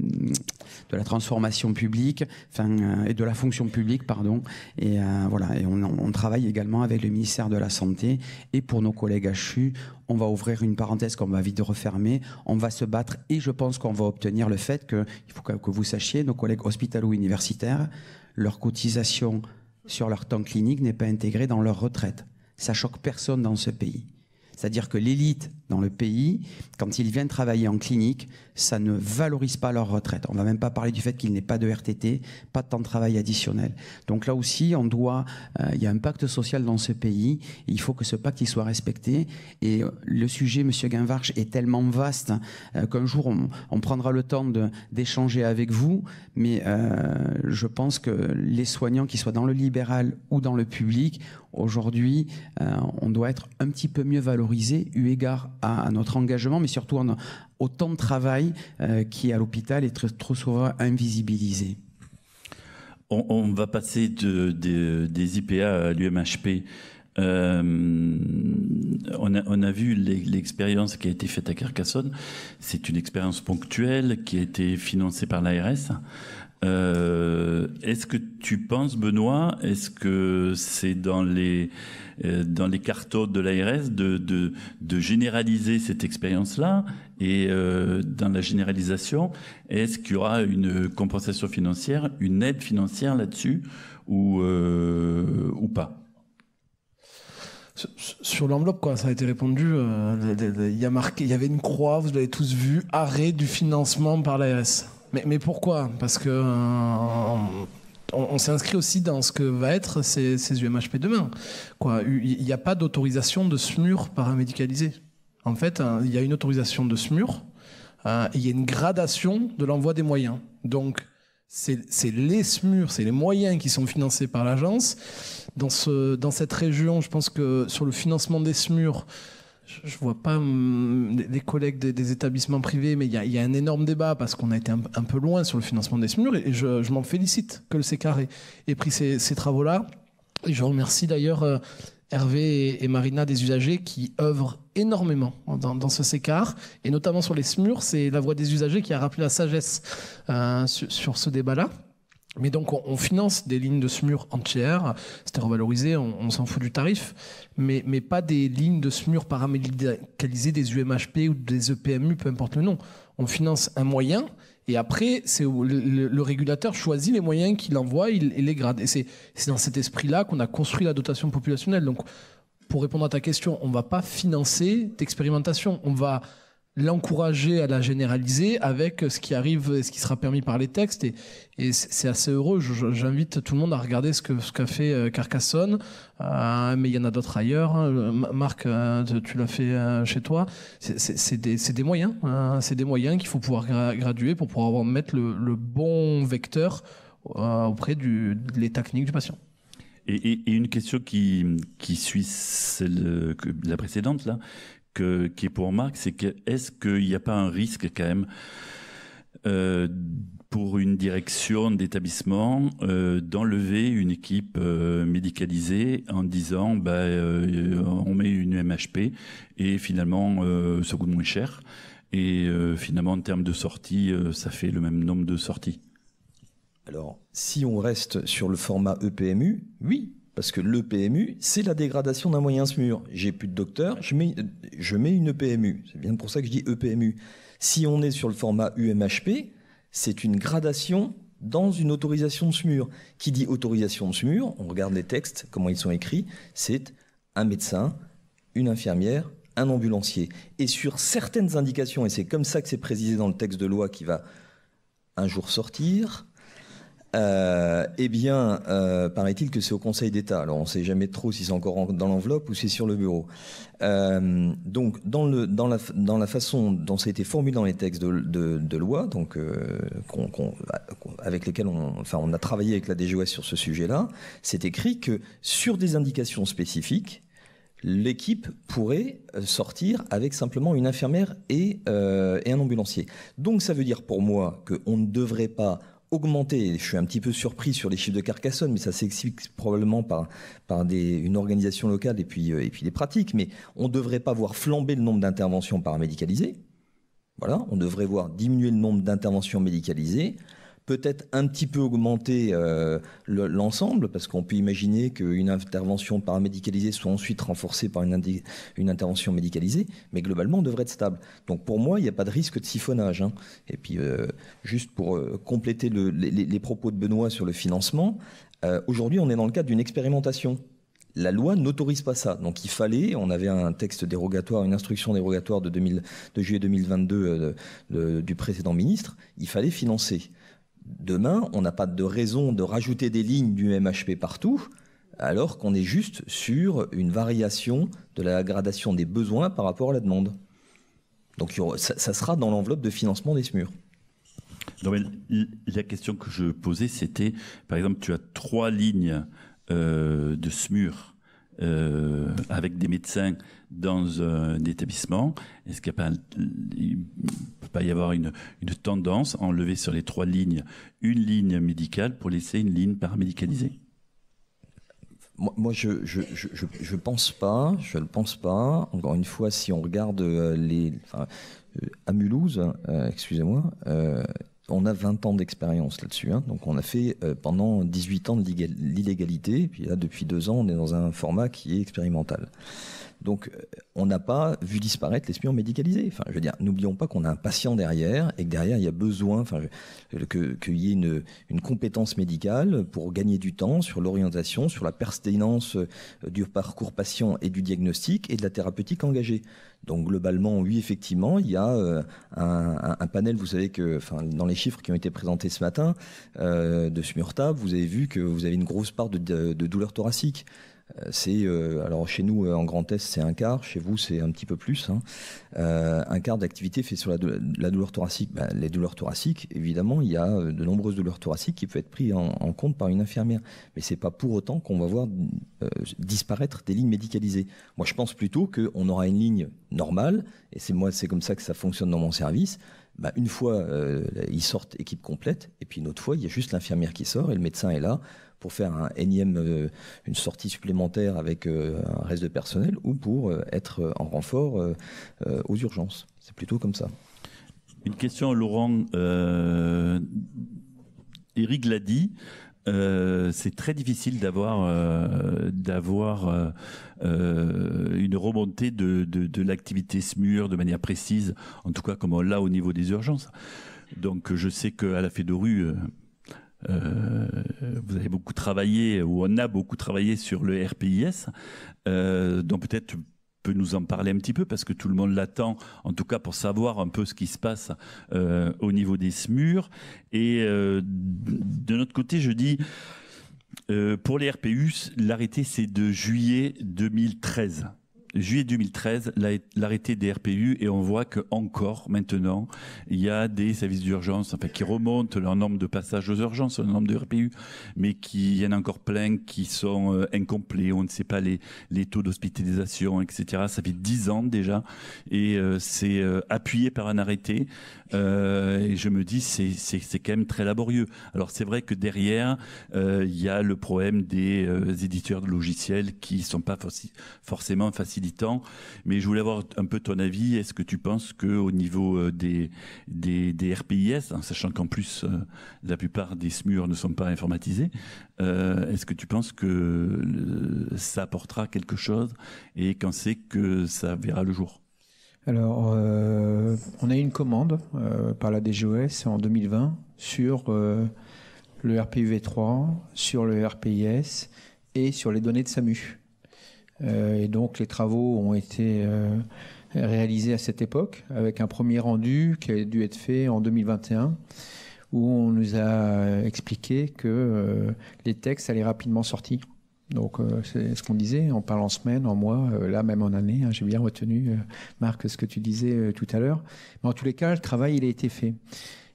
la transformation publique, enfin, et de la fonction publique, pardon. Et voilà. Et on, on, travaille également avec le ministère de la Santé. Et pour nos collègues HU, on va ouvrir une parenthèse qu'on va vite refermer. On va se battre et je pense qu'on va obtenir le fait que, il faut que vous sachiez, nos collègues hospitalo-universitaires, leur cotisation sur leur temps clinique n'est pas intégré dans leur retraite. Ça choque personne dans ce pays. C'est-à-dire que l'élite dans le pays, quand ils viennent travailler en clinique, ça ne valorise pas leur retraite. On ne va même pas parler du fait qu'il n'ait pas de RTT, pas de temps de travail additionnel. Donc là aussi, on doit, euh, il y a un pacte social dans ce pays, il faut que ce pacte soit respecté. Et euh, le sujet, Monsieur Guinvarch, est tellement vaste euh, qu'un jour on, prendra le temps d'échanger avec vous. Mais je pense que les soignants, qui soient dans le libéral ou dans le public, aujourd'hui, on doit être un petit peu mieux valorisé eu égard à, notre engagement, mais surtout au temps de travail euh, qui, à l'hôpital, est trop souvent invisibilisé. On, va passer de, des IPA à l'UMHP. Euh, on, a, vu l'expérience qui a été faite à Carcassonne. C'est une expérience ponctuelle qui a été financée par l'ARS. Euh, est-ce que tu penses, Benoît, est-ce que c'est dans les euh, dans les de l'ARS de, généraliser cette expérience-là? Et euh, dans la généralisation, est-ce qu'il y aura une compensation financière, une aide financière là-dessus ou ou pas? Sur l'enveloppe, quoi, ça a été répondu. il y a marqué, il y avait une croix, vous l'avez tous vu, arrêt du financement par l'ARS. Mais, pourquoi? Parce que euh, on, s'inscrit aussi dans ce que va être ces, UMHP demain. Il n'y a pas d'autorisation de SMUR paramédicalisé. En fait, hein, il y a une autorisation de SMUR Euh, il y a une gradation de l'envoi des moyens. Donc, c'est les SMUR, c'est les moyens qui sont financés par l'agence. Dans, ce, dans cette région, je pense que sur le financement des SMUR, je ne vois pas hum, les collègues des, établissements privés, mais il y, a, un énorme débat parce qu'on a été un, peu loin sur le financement des SMUR et, je, m'en félicite que le CECAR ait, pris ces, travaux-là. Et je remercie d'ailleurs euh, Hervé et, Marina des usagers qui œuvrent énormément dans, ce CECAR, et notamment sur les SMUR, c'est la voix des usagers qui a rappelé la sagesse euh, sur, ce débat-là. Mais donc on, finance des lignes de SMUR entières, c'était revalorisé, on, s'en fout du tarif, mais, mais pas des lignes de SMUR paramédicalisées, des UMHP ou des EPMU, peu importe le nom. On finance un moyen et après, c'est le, le, régulateur choisit les moyens qu'il envoie, il, il les grade. Et c'est dans cet esprit-là qu'on a construit la dotation populationnelle. Donc, pour répondre à ta question, on ne va pas financer d'expérimentation. On va l'encourager à la généraliser avec ce qui arrive, ce qui sera permis par les textes. Et, et c'est assez heureux. J'invite tout le monde à regarder ce qu'a ce qu'a fait euh, Carcassonne, euh, mais il y en a d'autres ailleurs. Hein. Marc, euh, tu l'as fait chez toi. C'est des, des, moyens. Hein. C'est des moyens qu'il faut pouvoir graduer pour pouvoir mettre le, bon vecteur auprès du, de l'état clinique du patient. Et, et, une question qui, qui suit celle, la précédente, là, que, qui est pour Marc, c'est que est-ce qu'il n'y a pas un risque quand même euh, pour une direction d'établissement euh, d'enlever une équipe euh, médicalisée en disant bah, on met une MHP et finalement ça coûte moins cher et finalement en termes de sortie ça fait le même nombre de sorties? Alors si on reste sur le format EPMU, oui, parce que le PMU, c'est la dégradation d'un moyen SMUR. J'ai plus de docteur, je mets, je mets une EPMU. C'est bien pour ça que je dis EPMU. Si on est sur le format UMHP, c'est une gradation dans une autorisation de SMUR. Qui dit autorisation de SMUR, on regarde les textes, comment ils sont écrits, c'est un médecin, une infirmière, un ambulancier. Et sur certaines indications, et c'est comme ça que c'est précisé dans le texte de loi qui va un jour sortir, euh, eh bien, euh, paraît-il que c'est au Conseil d'État. Alors, on ne sait jamais trop si c'est encore dans l'enveloppe ou si c'est sur le bureau. Euh, donc, dans, le, dans, la, dans la façon dont ça a été formulé dans les textes de, de, de loi, donc euh, avec lesquels on, enfin, on a travaillé avec la DGOS sur ce sujet-là, c'est écrit que sur des indications spécifiques, l'équipe pourrait sortir avec simplement une infirmière et, euh, et un ambulancier. Donc, ça veut dire pour moi qu'on ne devrait pas augmenté. Je suis un petit peu surpris sur les chiffres de Carcassonne, mais ça s'explique probablement par, par des, une organisation locale et puis, euh, et des pratiques. Mais on ne devrait pas voir flamber le nombre d'interventions paramédicalisées. Voilà, on devrait voir diminuer le nombre d'interventions médicalisées peut-être un petit peu augmenter euh, l'ensemble, parce qu'on peut imaginer qu'une intervention paramédicalisée soit ensuite renforcée par une, intervention médicalisée, mais globalement, on devrait être stable. Donc pour moi, il n'y a pas de risque de siphonnage. Hein. Et puis, euh, juste pour euh, compléter le, les, propos de Benoît sur le financement, aujourd'hui, on est dans le cadre d'une expérimentation. La loi n'autorise pas ça. Donc il fallait, on avait un texte dérogatoire, une instruction dérogatoire de, 2000, de juillet 2022 du précédent ministre, il fallait financer. Demain, on n'a pas de raison de rajouter des lignes du MHP partout, alors qu'on est juste sur une variation de la gradation des besoins par rapport à la demande. Donc ça, sera dans l'enveloppe de financement des SMUR. la question que je posais, c'était, par exemple, tu as trois lignes euh, de SMUR euh, avec des médecins dans un établissement Est-ce qu'il ne peut pas y avoir une, tendance à enlever sur les trois lignes une ligne médicale pour laisser une ligne paramédicalisée? Moi, je je, pense pas, je ne pense pas. Encore une fois, si on regarde euh, les, euh, à Mulhouse, euh, excusez-moi, on a 20 ans d'expérience là-dessus. Hein. donc, on a fait pendant 18 ans de l'illégalité. Puis là, depuis deux ans, on est dans un format qui est expérimental. Donc, euh, on n'a pas vu disparaître l'espion médicalisé. Enfin, je veux dire, n'oublions pas qu'on a un patient derrière et que derrière, il y a besoin, qu'il y ait une, compétence médicale pour gagner du temps sur l'orientation, sur la pertinence euh, du parcours patient et du diagnostic et de la thérapeutique engagée. Donc globalement, oui, effectivement, il y a euh, un, panel. Vous savez que, dans les chiffres qui ont été présentés ce matin euh, de Smurtab, vous avez vu que vous avez une grosse part de, de, de douleurs thoraciques. Euh, c'est euh, alors chez nous en Grand Est c'est un quart, chez vous c'est un petit peu plus. Hein. un quart d'activité fait sur la, douleur thoracique. Ben, les douleurs thoraciques, évidemment, il y a de nombreuses douleurs thoraciques qui peuvent être prises en, compte par une infirmière, mais c'est pas pour autant qu'on va voir disparaître des lignes médicalisées. Moi, je pense plutôt qu'on aura une ligne normale, et c'est moi c'est comme ça que ça fonctionne dans mon service. Ben, une fois, ils sortent équipe complète, et puis une autre fois, il y a juste l'infirmière qui sort et le médecin est là pour faire un énième, euh, une sortie supplémentaire avec euh, un reste de personnel ou pour euh, être en renfort aux urgences. C'est plutôt comme ça. Une question, Laurent. Eric l'a dit. c'est très difficile d'avoir d'avoir une remontée de, de, de l'activité SMUR de manière précise, en tout cas comme on l'a au niveau des urgences. Donc je sais qu'à la Fédorue, euh, vous avez beaucoup travaillé, ou on a beaucoup travaillé sur le RPIS, euh, donc peut-être peut nous en parler un petit peu parce que tout le monde l'attend, en tout cas pour savoir un peu ce qui se passe euh, au niveau des SMUR. Et de notre côté, je dis, pour les RPU, l'arrêté c'est de juillet 2013 juillet 2013, l'arrêté des RPU et on voit que encore maintenant, il y a des services d'urgence enfin, qui remontent leur nombre de passages aux urgences, le nombre de RPU, mais qui y en a encore plein qui sont euh, incomplets. On ne sait pas les, les taux d'hospitalisation, etc. Ça fait dix ans déjà et euh, c'est euh, appuyé par un arrêté. et je me dis c'est quand même très laborieux. Alors c'est vrai que derrière il y a le problème des éditeurs de logiciels qui sont pas forcément faciles mais je voulais avoir un peu ton avis. Est-ce que tu penses qu'au niveau euh, des, des, RPIS, en sachant qu'en plus euh, la plupart des SMUR ne sont pas informatisés, euh, est-ce que tu penses que ça apportera quelque chose et quand c'est que ça verra le jour? Alors, on a eu une commande par la DGOS en 2020 sur le RPUV3, sur le RPIS et sur les données de SAMU. Euh, et donc les travaux ont été euh, réalisés à cette époque, avec un premier rendu qui a dû être fait en 2021, où on nous a expliqué que euh, les textes allaient rapidement sortir. Donc c'est ce qu'on disait, en parlant en semaine, en mois, là même en année. Hein, j'ai bien retenu, Marc, ce que tu disais tout à l'heure. Mais en tous les cas, le travail, il a été fait.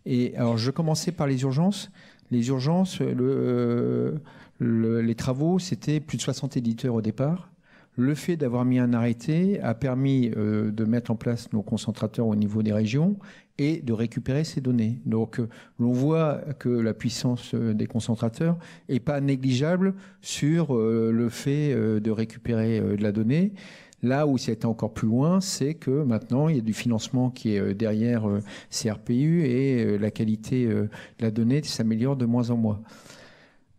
Et alors, je commençais par les urgences. Les urgences, le, les travaux, c'était plus de 60 éditeurs au départ. Le fait d'avoir mis un arrêté a permis euh, de mettre en place nos concentrateurs au niveau des régions et de récupérer ces données. Donc, euh, l'on voit que la puissance euh, des concentrateurs est pas négligeable sur le fait de récupérer de la donnée. Là où c'est encore plus loin, c'est que maintenant, il y a du financement qui est derrière CRPU et la qualité de la donnée s'améliore de moins en moins.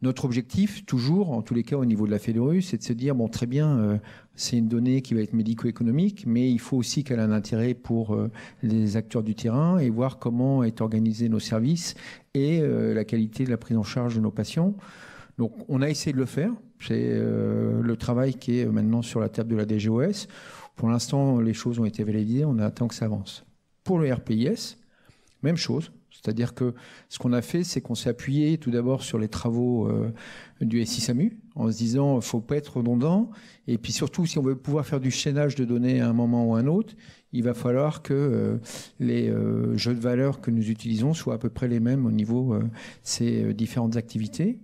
Notre objectif, toujours, en tous les cas au niveau de la Fédérus, c'est de se dire, bon, très bien, euh, c'est une donnée qui va être médico-économique, mais il faut aussi qu'elle ait un intérêt pour euh, les acteurs du terrain et voir comment est organisé nos services et euh, la qualité de la prise en charge de nos patients. Donc, on a essayé de le faire. C'est le travail qui est maintenant sur la table de la DGOS. Pour l'instant, les choses ont été validées. On attend que ça avance. Pour le RPIS, même chose. C'est-à-dire que ce qu'on a fait, c'est qu'on s'est appuyé tout d'abord sur les travaux euh, du SISAMU en se disant ne faut pas être redondant et puis surtout si on veut pouvoir faire du chaînage de données à un moment ou à un autre, il va falloir que euh, les euh, jeux de valeur que nous utilisons soient à peu près les mêmes au niveau de ces différentes activités.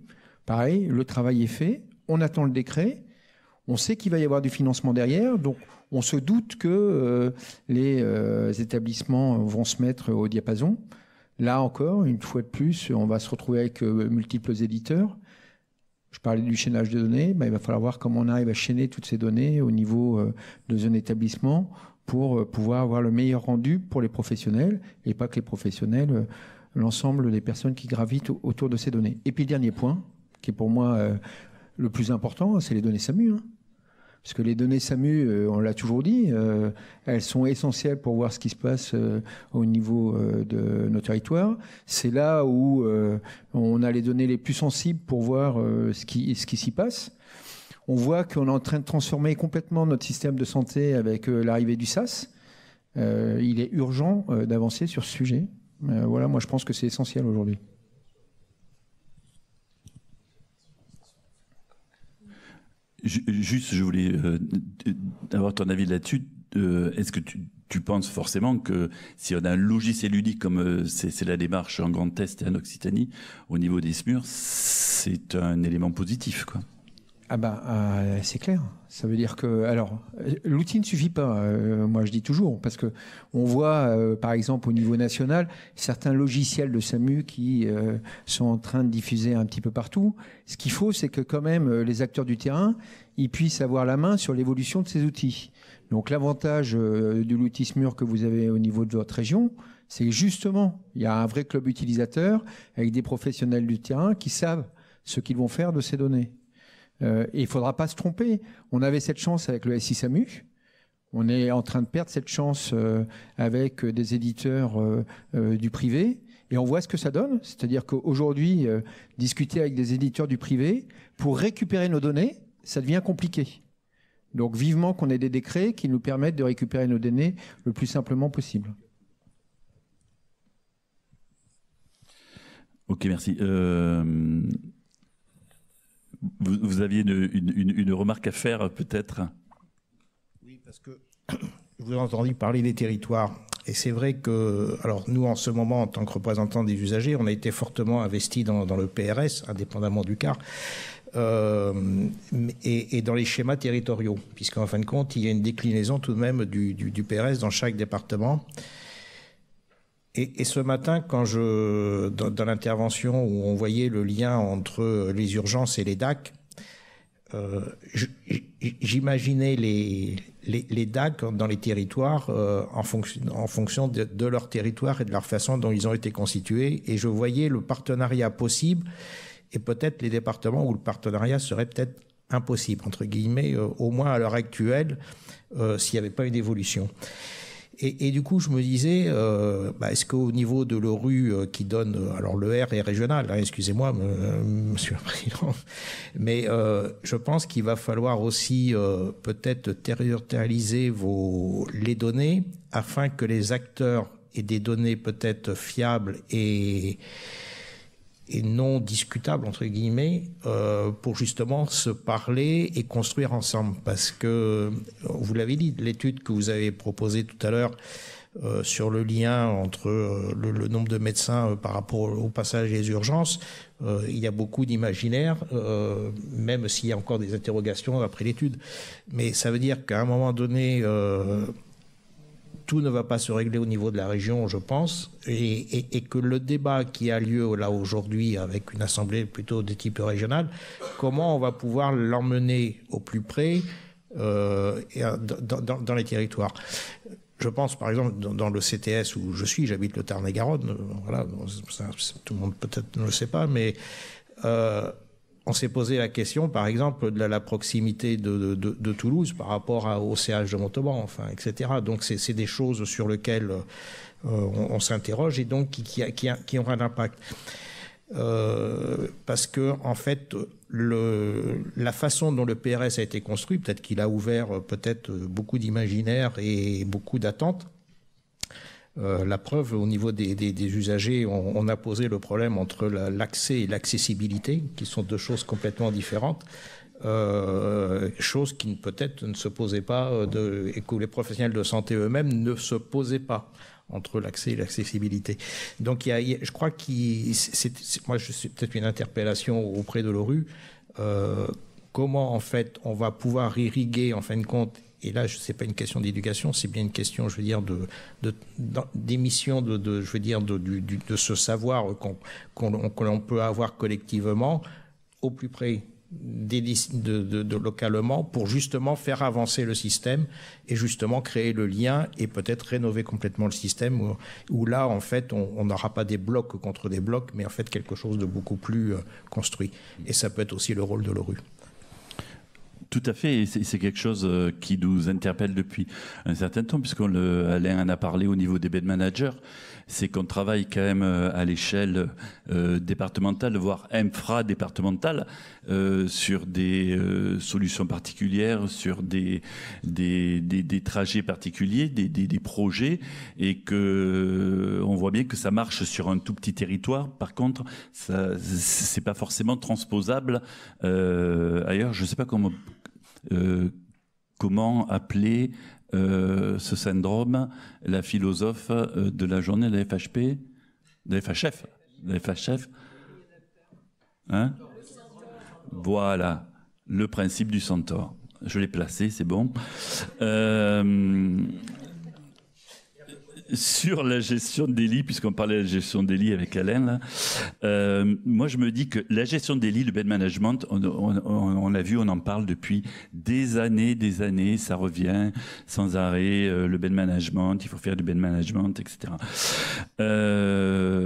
Pareil, le travail est fait, on attend le décret, on sait qu'il va y avoir du financement derrière, donc on se doute que les établissements vont se mettre au diapason. Là encore, une fois de plus, on va se retrouver avec euh, multiples éditeurs. Je parlais du chaînage de données, il va falloir voir comment on arrive à chaîner toutes ces données au niveau euh, de établissement pour euh, pouvoir avoir le meilleur rendu pour les professionnels et pas que les professionnels, l'ensemble des personnes qui gravitent autour de ces données. Et puis le dernier point, qui est pour moi le plus important, c'est les données SAMU. Hein. Parce que les données SAMU, euh, on l'a toujours dit, euh, elles sont essentielles pour voir ce qui se passe euh, au niveau de nos territoires. C'est là où on a les données les plus sensibles pour voir ce qui, ce qui s'y passe. On voit qu'on est en train de transformer complètement notre système de santé avec l'arrivée du SAS. il est urgent d'avancer sur ce sujet. voilà, moi je pense que c'est essentiel aujourd'hui. Juste, je voulais avoir ton avis là-dessus. Est-ce que tu, penses forcément que si on a un logiciel unique comme c'est la démarche en Grand Est et en Occitanie, au niveau des SMUR, c'est un élément positif quoi? Ah ben, euh, c'est clair. Ça veut dire que, alors, l'outil ne suffit pas. Euh, moi, je dis toujours, parce que on voit, euh, par exemple, au niveau national, certains logiciels de SAMU qui sont en train de diffuser un petit peu partout. Ce qu'il faut, c'est que quand même les acteurs du terrain, ils puissent avoir la main sur l'évolution de ces outils. Donc, l'avantage de l'outil SMUR que vous avez au niveau de votre région, c'est justement, il y a un vrai club utilisateur avec des professionnels du terrain qui savent ce qu'ils vont faire de ces données. Euh, et il ne faudra pas se tromper. On avait cette chance avec le SI SAMU. On est en train de perdre cette chance euh, avec des éditeurs euh, du privé. Et on voit ce que ça donne. C'est-à-dire qu'aujourd'hui, discuter avec des éditeurs du privé pour récupérer nos données, ça devient compliqué. Donc vivement qu'on ait des décrets qui nous permettent de récupérer nos données le plus simplement possible. Ok, merci. Vous, aviez une, remarque à faire peut-être? Oui, parce que je vous ai entendu parler des territoires. Et c'est vrai que, alors nous, en ce moment, en tant que représentants des usagers, on a été fortement investis dans, le PRS, indépendamment du CAR, euh, et, dans les schémas territoriaux, puisqu'en fin de compte, il y a une déclinaison tout de même du, du PRS dans chaque département. Et, ce matin, quand je, dans, l'intervention où on voyait le lien entre les urgences et les DAC, euh, j'imaginais les, les, DAC dans les territoires euh, en, fonction, en fonction de, leur territoire et de leur façon dont ils ont été constitués. Et je voyais le partenariat possible et peut-être les départements où le partenariat serait peut-être impossible, entre guillemets, euh, au moins à l'heure actuelle, s'il n'y avait pas une évolution. Et, du coup, je me disais, euh, bah, est-ce qu'au niveau de l'ORU euh, qui donne, euh, alors le R est régional, hein, excusez-moi, Monsieur le Président, mais je pense qu'il va falloir aussi peut-être territorialiser vos les données afin que les acteurs aient des données peut-être fiables et et non discutable entre guillemets euh, pour justement se parler et construire ensemble. Parce que vous l'avez dit l'étude que vous avez proposée tout à l'heure euh, sur le lien entre euh, le, nombre de médecins euh, par rapport au passage des urgences euh, il y a beaucoup d'imaginaire même s'il y a encore des interrogations après l'étude. Mais ça veut dire qu'à un moment donné tout ne va pas se régler au niveau de la région, je pense, et, que le débat qui a lieu là aujourd'hui avec une assemblée plutôt de type régional, comment on va pouvoir l'emmener au plus près euh, dans, les territoires? Je pense par exemple dans, le CTS où je suis, j'habite le Tarn-et-Garonne, euh, voilà, tout le monde peut-être ne le sait pas, mais euh, on s'est posé la question, par exemple, de la, proximité de, Toulouse par rapport au CH de Montauban, enfin, etc. Donc, c'est des choses sur lesquelles euh, on, s'interroge et donc qui, qui, un impact. Euh, parce que, en fait, la façon dont le PRS a été construit, peut-être qu'il a ouvert peut-être beaucoup d'imaginaire et beaucoup d'attentes. Euh, la preuve, au niveau des, usagers, on, a posé le problème entre l'accès et l'accessibilité, qui sont deux choses complètement différentes. Euh, chose qui peut-être ne se posait pas euh, et que les professionnels de santé eux-mêmes ne se posaient pas entre l'accès et l'accessibilité. Donc, je crois que suis peut-être une interpellation auprès de l'ORU. comment en fait on va pouvoir irriguer en fin de compte et là, ce n'est pas une question d'éducation, c'est bien une question, je veux dire, de, d'émission, de, je veux dire, de, de ce savoir qu'on, peut avoir collectivement au plus près des, de, localement pour justement faire avancer le système et justement créer le lien et peut-être rénover complètement le système où, là en fait on n'aura pas des blocs contre des blocs mais en fait quelque chose de beaucoup plus euh, construit et ça peut être aussi le rôle de l'ORU. Tout à fait, et c'est quelque chose euh, qui nous interpelle depuis un certain temps, puisqu'on Alain en a parlé au niveau des bed managers, c'est qu'on travaille quand même euh, à l'échelle euh, départementale, voire infra-départementale, sur des solutions particulières, sur des, trajets particuliers, des, des, projets, et que on voit bien que ça marche sur un tout petit territoire. Par contre, ça c'est pas forcément transposable ailleurs. Je sais pas comment comment appeler ce syndrome la philosophe de la journée de la FHP, de la FHF, Hein? Voilà, le principe du centaure. Je l'ai placé, c'est bon. Euh, sur la gestion des lits, puisqu'on parlait de la gestion des lits avec Alain, euh, moi je me dis que la gestion des lits, le bed management, on, l'a vu, on en parle depuis des années, des années, ça revient sans arrêt, euh, le bed management, il faut faire du bed management, etc. Euh,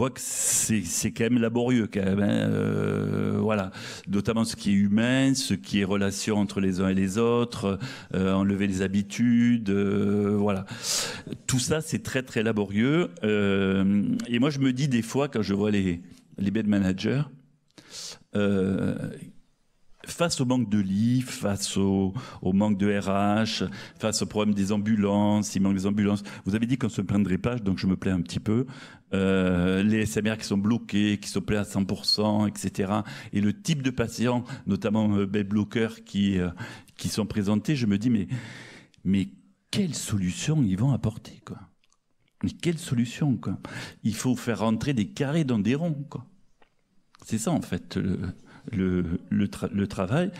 voit que c'est quand même laborieux. Hein, voilà, notamment ce qui est humain, ce qui est relation entre les uns et les autres, enlever les habitudes, voilà. Tout ça, c'est très très laborieux. Euh, et moi, je me dis des fois, quand je vois les, les bed managers, euh, face au manque de lits, face au, manque de RH, face au problème des ambulances, il manque des ambulances. Vous avez dit qu'on se plaindrait pas, donc je me plains un petit peu. Euh, les SMR qui sont bloqués, qui sont à 100%, etc. Et le type de patients, notamment euh, bed qui qui sont présentés, je me dis mais mais quelle solution ils vont apporter, quoi? Mais quelle solution, quoi? Il faut faire rentrer des carrés dans des ronds, quoi. C'est ça, en fait, le, le, travail.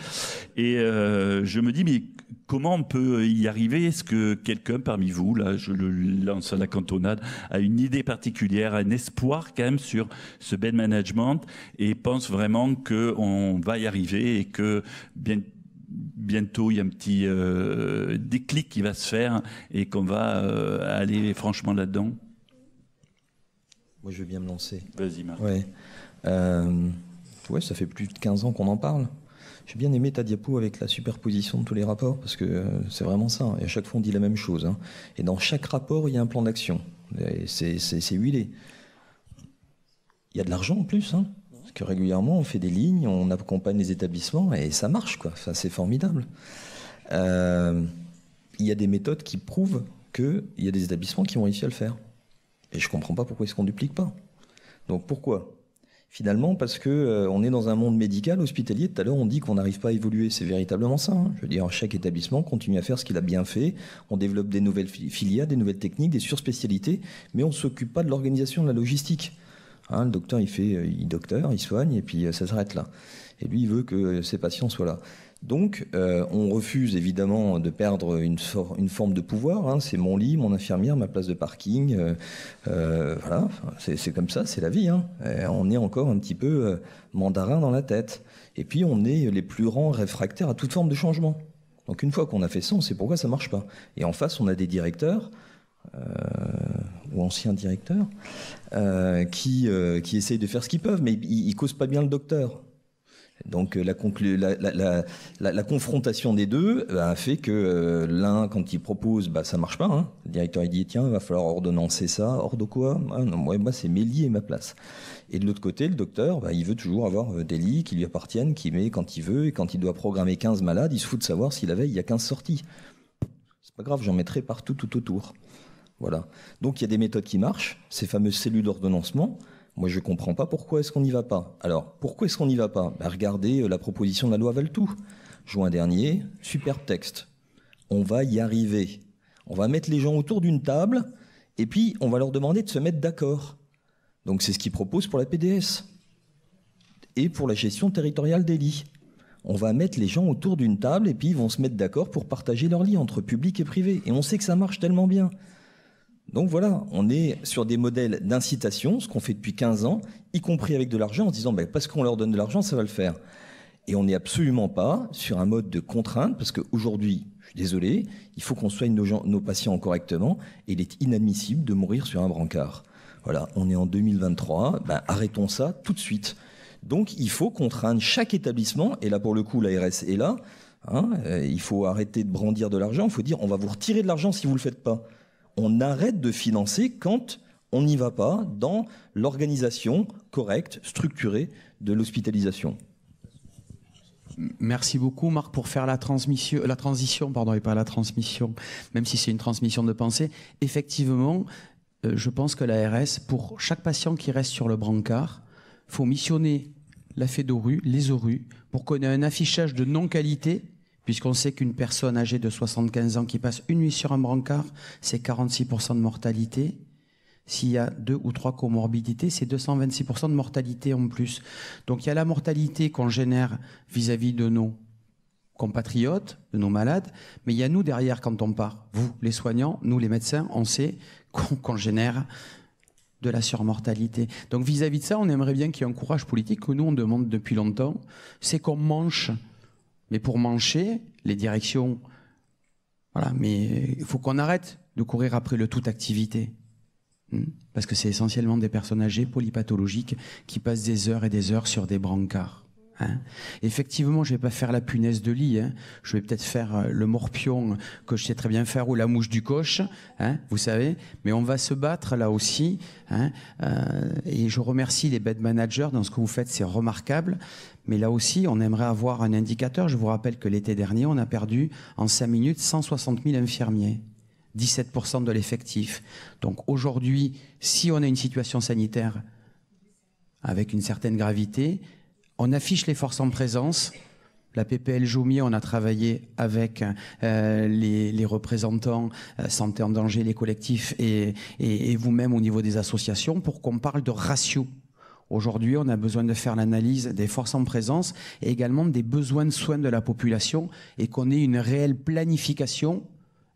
Et euh, je me dis, mais comment on peut y arriver? Est-ce que quelqu'un parmi vous, là, je le lance à la cantonade, a une idée particulière, un espoir quand même sur ce bed management et pense vraiment qu'on va y arriver et que bien bientôt il y a un petit euh, déclic qui va se faire et qu'on va euh, aller franchement là-dedans? Moi, je veux bien me lancer. Vas-y, Marc. Ouais. Euh, ouais, ça fait plus de 15 ans qu'on en parle. J'ai bien aimé ta diapo avec la superposition de tous les rapports, parce que c'est vraiment ça. Et à chaque fois, on dit la même chose. Hein. Et dans chaque rapport, il y a un plan d'action. C'est huilé. Il y a de l'argent en plus. Hein que régulièrement, on fait des lignes, on accompagne les établissements et ça marche, quoi. Enfin, c'est formidable. Euh, il y a des méthodes qui prouvent qu'il y a des établissements qui ont réussi à le faire. Et je ne comprends pas pourquoi qu'on ne duplique pas. Donc pourquoi? Finalement, parce que euh, on est dans un monde médical, hospitalier. Tout à l'heure, on dit qu'on n'arrive pas à évoluer. C'est véritablement ça. Hein. Je veux dire, chaque établissement continue à faire ce qu'il a bien fait. On développe des nouvelles filières, des nouvelles techniques, des surspécialités, mais on ne s'occupe pas de l'organisation, de la logistique. Hein, le docteur, il fait, euh, il docteur, il soigne, et puis euh, ça s'arrête là. Et lui, il veut que ses patients soient là. Donc, euh, on refuse évidemment de perdre une, forme de pouvoir. Hein. C'est mon lit, mon infirmière, ma place de parking. voilà, c'est comme ça, c'est la vie. Hein. on est encore un petit peu mandarin dans la tête. Et puis, on est les plus grands réfractaires à toute forme de changement. Donc, une fois qu'on a fait ça, on sait pourquoi ça marche pas. Et en face, on a des directeurs ou anciens directeurs, euh, qui, euh, qui essayent de faire ce qu'ils peuvent, mais ils, ne causent pas bien le docteur. Donc la, la, confrontation des deux bah, fait que euh, l'un, quand il propose, bah, ça marche pas. Hein. Le directeur il dit tiens, il va falloir ordonnancer ça. Hors de quoi ah, Moi, c'est mes lits et ma place. Et de l'autre côté, le docteur, bah, il veut toujours avoir des lits qui lui appartiennent, qui met quand il veut, et quand il doit programmer 15 malades, il se fout de savoir si la veille il y a 15 sorties. C'est pas grave, j'en mettrai partout tout autour. Voilà. Donc il y a des méthodes qui marchent, ces fameuses cellules d'ordonnancement. Moi, je ne comprends pas pourquoi est-ce qu'on n'y va pas. Alors, pourquoi est-ce qu'on n'y va pas? Bah, Regardez euh, la proposition de la loi Valtou. Juin dernier, superbe texte. On va y arriver. On va mettre les gens autour d'une table et puis on va leur demander de se mettre d'accord. Donc c'est ce qu'ils proposent pour la PDS et pour la gestion territoriale des lits. On va mettre les gens autour d'une table et puis ils vont se mettre d'accord pour partager leurs lits entre public et privé. Et on sait que ça marche tellement bien. Donc voilà, on est sur des modèles d'incitation, ce qu'on fait depuis 15 ans, y compris avec de l'argent, en se disant ben, parce qu'on leur donne de l'argent, ça va le faire. Et on n'est absolument pas sur un mode de contrainte, parce qu'aujourd'hui, je suis désolé, il faut qu'on soigne nos, patients correctement, et il est inadmissible de mourir sur un brancard. Voilà, on est en 2023, ben, arrêtons ça tout de suite. Donc il faut contraindre chaque établissement, et là pour le coup l'ARS est là, hein, euh, il faut arrêter de brandir de l'argent, il faut dire on va vous retirer de l'argent si vous ne le faites pas on arrête de financer quand on n'y va pas dans l'organisation correcte, structurée de l'hospitalisation. Merci beaucoup Marc pour faire la transmission, la transition, pardon, et pas la transmission, même si c'est une transmission de pensée. Effectivement, euh, je pense que l'ARS, pour chaque patient qui reste sur le brancard, faut missionner la FEDORU, les ORU, pour qu'on ait un affichage de non-qualité, puisqu'on sait qu'une personne âgée de 75 ans qui passe une nuit sur un brancard, c'est 46% de mortalité. S'il y a deux ou trois comorbidités, c'est 226% de mortalité en plus. Donc il y a la mortalité qu'on génère vis-à-vis de nos compatriotes, de nos malades, mais il y a nous derrière quand on part. Vous, les soignants, nous, les médecins, on sait qu'on génère de la surmortalité. Donc vis-à-vis de ça, on aimerait bien qu'il y ait un courage politique que nous, on demande depuis longtemps, c'est qu'on mange. Mais pour manger, les directions... Voilà, mais il faut qu'on arrête de courir après le toute activité. Hmm? Parce que c'est essentiellement des personnes âgées, polypathologiques, qui passent des heures et des heures sur des brancards. Hein. Effectivement, je vais pas faire la punaise de lit. Hein. Je vais peut-être faire euh, le morpion que je sais très bien faire ou la mouche du coche, hein, vous savez. Mais on va se battre là aussi. Euh, et je remercie les bed managers dans ce que vous faites, c'est remarquable. Mais là aussi, on aimerait avoir un indicateur. Je vous rappelle que l'été dernier, on a perdu en 5 minutes 160 000 infirmiers. 17% de l'effectif. Donc aujourd'hui, si on a une situation sanitaire avec une certaine gravité, on affiche les forces en présence. La PPL Joumier, on a travaillé avec euh, les, représentants euh, Santé en danger, les collectifs et, et vous-même au niveau des associations pour qu'on parle de ratio. Aujourd'hui, on a besoin de faire l'analyse des forces en présence et également des besoins de soins de la population et qu'on ait une réelle planification,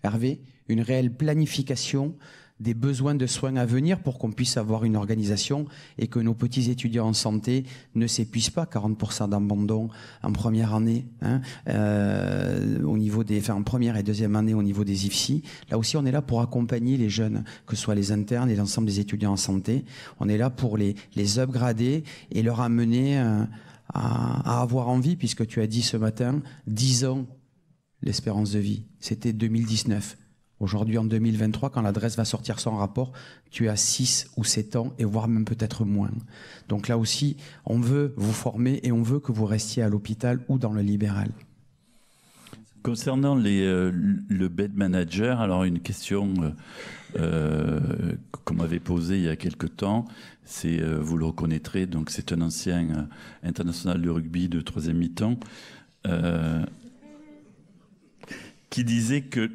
Hervé, une réelle planification des besoins de soins à venir pour qu'on puisse avoir une organisation et que nos petits étudiants en santé ne s'épuisent pas. 40% d'abandon en première année, hein, euh, au niveau des, enfin en première et deuxième année au niveau des IFSI. Là aussi, on est là pour accompagner les jeunes, que ce soit les internes et l'ensemble des étudiants en santé. On est là pour les, les upgrader et leur amener euh, à, à avoir envie, puisque tu as dit ce matin, 10 ans l'espérance de vie. C'était 2019. Aujourd'hui, en 2023, quand l'adresse va sortir son rapport, tu as 6 ou 7 ans, et voire même peut-être moins. Donc là aussi, on veut vous former et on veut que vous restiez à l'hôpital ou dans le libéral. Concernant euh, le bed manager, alors une question euh, euh qu'on m'avait posée il y a quelque temps, c'est, vous le reconnaîtrez, donc c'est un ancien international de rugby de troisième mi-temps qui disait que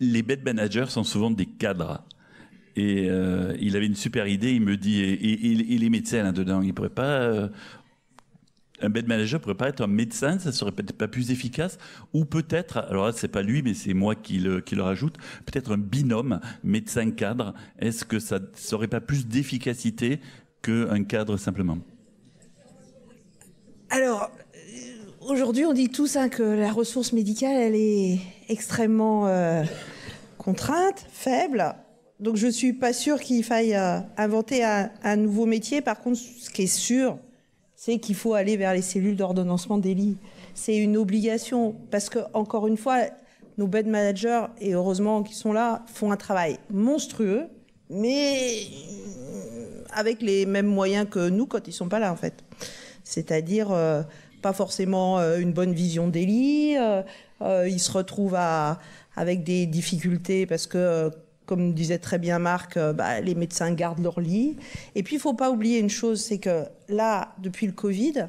les bed managers sont souvent des cadres. Et euh, il avait une super idée. Il me dit, et, les médecins là-dedans, ils pourraient pas. Euh, un bed manager pourrait pas être un médecin, ça serait peut-être pas plus efficace, ou peut-être, alors là c'est pas lui, mais c'est moi qui le, qui le rajoute, peut-être un binôme médecin cadre. Est-ce que ça serait pas plus d'efficacité qu'un cadre simplement? Alors, Aujourd'hui, on dit tous hein, que la ressource médicale, elle est extrêmement euh, contrainte, faible. Donc, je suis pas sûre qu'il faille euh, inventer un, nouveau métier. Par contre, ce qui est sûr, c'est qu'il faut aller vers les cellules d'ordonnancement des lits. C'est une obligation parce que, encore une fois, nos bed managers, et heureusement qu'ils sont là, font un travail monstrueux, mais avec les mêmes moyens que nous quand ils sont pas là, en fait. C'est-à-dire euh, pas forcément euh, une bonne vision des lits. Euh, euh, ils se retrouvent avec des difficultés parce que comme disait très bien Marc, bah, les médecins gardent leur lit. Et puis, il faut pas oublier une chose, c'est que là, depuis le Covid,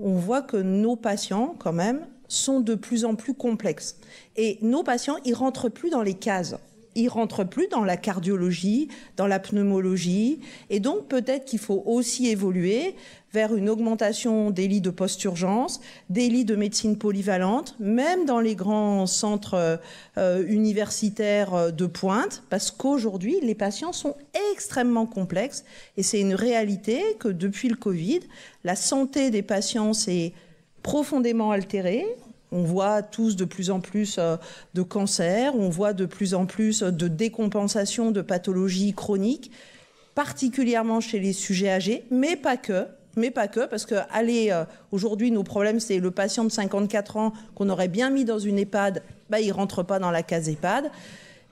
on voit que nos patients, quand même, sont de plus en plus complexes. Et nos patients, ils rentrent plus dans les cases il rentre plus dans la cardiologie, dans la pneumologie, et donc peut-être qu'il faut aussi évoluer vers une augmentation des lits de post-urgence, des lits de médecine polyvalente, même dans les grands centres euh, universitaires euh, de pointe, parce qu'aujourd'hui, les patients sont extrêmement complexes, et c'est une réalité que depuis le Covid, la santé des patients s'est profondément altérée. On voit tous de plus en plus euh, de cancers, on voit de plus en plus de décompensation de pathologies chroniques, particulièrement chez les sujets âgés, mais pas que. Mais pas que, parce que allez, euh, aujourd'hui, nos problèmes, c'est le patient de 54 ans qu'on aurait bien mis dans une EHPAD, bah, il rentre pas dans la case EHPAD.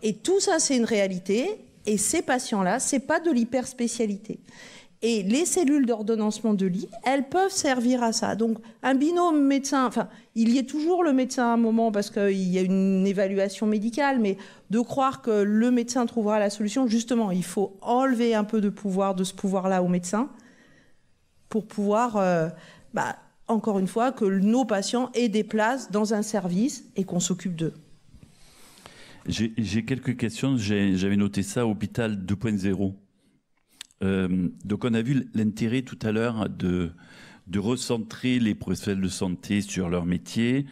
Et tout ça, c'est une réalité. Et ces patients-là, c'est pas de l'hyperspécialité. Et les cellules d'ordonnancement de lit, elles peuvent servir à ça. Donc, un binôme médecin, enfin, il y est toujours le médecin à un moment parce qu'il y a une évaluation médicale, mais de croire que le médecin trouvera la solution, justement, il faut enlever un peu de pouvoir de ce pouvoir-là au médecin pour pouvoir euh, bah, encore une fois, que nos patients aient des places dans un service et qu'on s'occupe d'eux. J'ai quelques questions. J'avais noté ça, hôpital 2.0. Euh, donc on a vu l'intérêt tout à l'heure de, de recentrer les professionnels de santé sur leur métier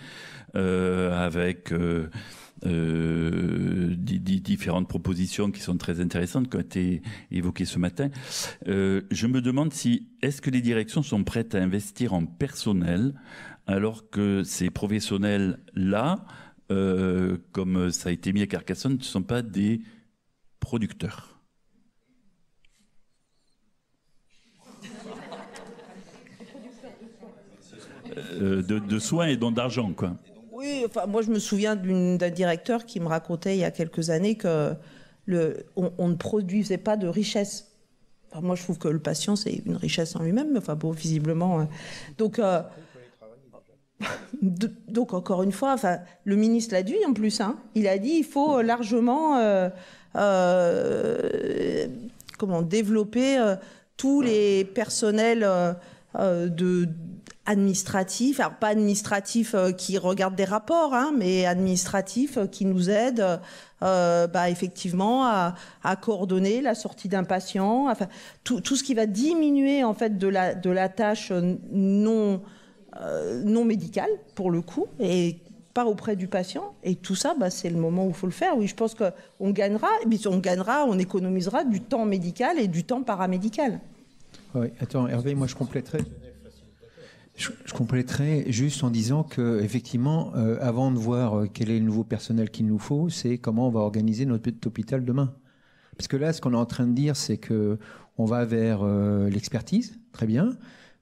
euh, avec euh, euh, différentes propositions qui sont très intéressantes qui ont été évoquées ce matin. Je me demande si est-ce que les directions sont prêtes à investir en personnel alors que ces professionnels-là, comme ça a été mis à Carcassonne, ne sont pas des producteurs? De, soins et d'argent, quoi. Oui, enfin, moi je me souviens d'un directeur qui me racontait il y a quelques années que le, on, ne produisait pas de richesse. Enfin, moi je trouve que le patient c'est une richesse en lui-même, mais enfin bon, visiblement. Euh, donc. Euh, donc encore une fois, enfin, le ministre l'a dit en plus. Hein, il a dit il faut largement euh, comment développer tous les personnels de administratif, alors pas administratif euh, qui regarde des rapports, hein, mais administratif euh, qui nous aide euh, bah, effectivement à, coordonner la sortie d'un patient, enfin tout, ce qui va diminuer en fait de la, de la tâche non, non médicale pour le coup et pas auprès du patient. Et tout ça, bah, c'est le moment où il faut le faire. Oui, je pense qu'on gagnera, mais on gagnera, on économisera du temps médical et du temps paramédical. Oui, attends, Hervé, moi je compléterai. Je, compléterai juste en disant que effectivement, euh, avant de voir euh, quel est le nouveau personnel qu'il nous faut, c'est comment on va organiser notre hôpital demain. Parce que là, ce qu'on est en train de dire, c'est que on va vers euh, l'expertise, très bien.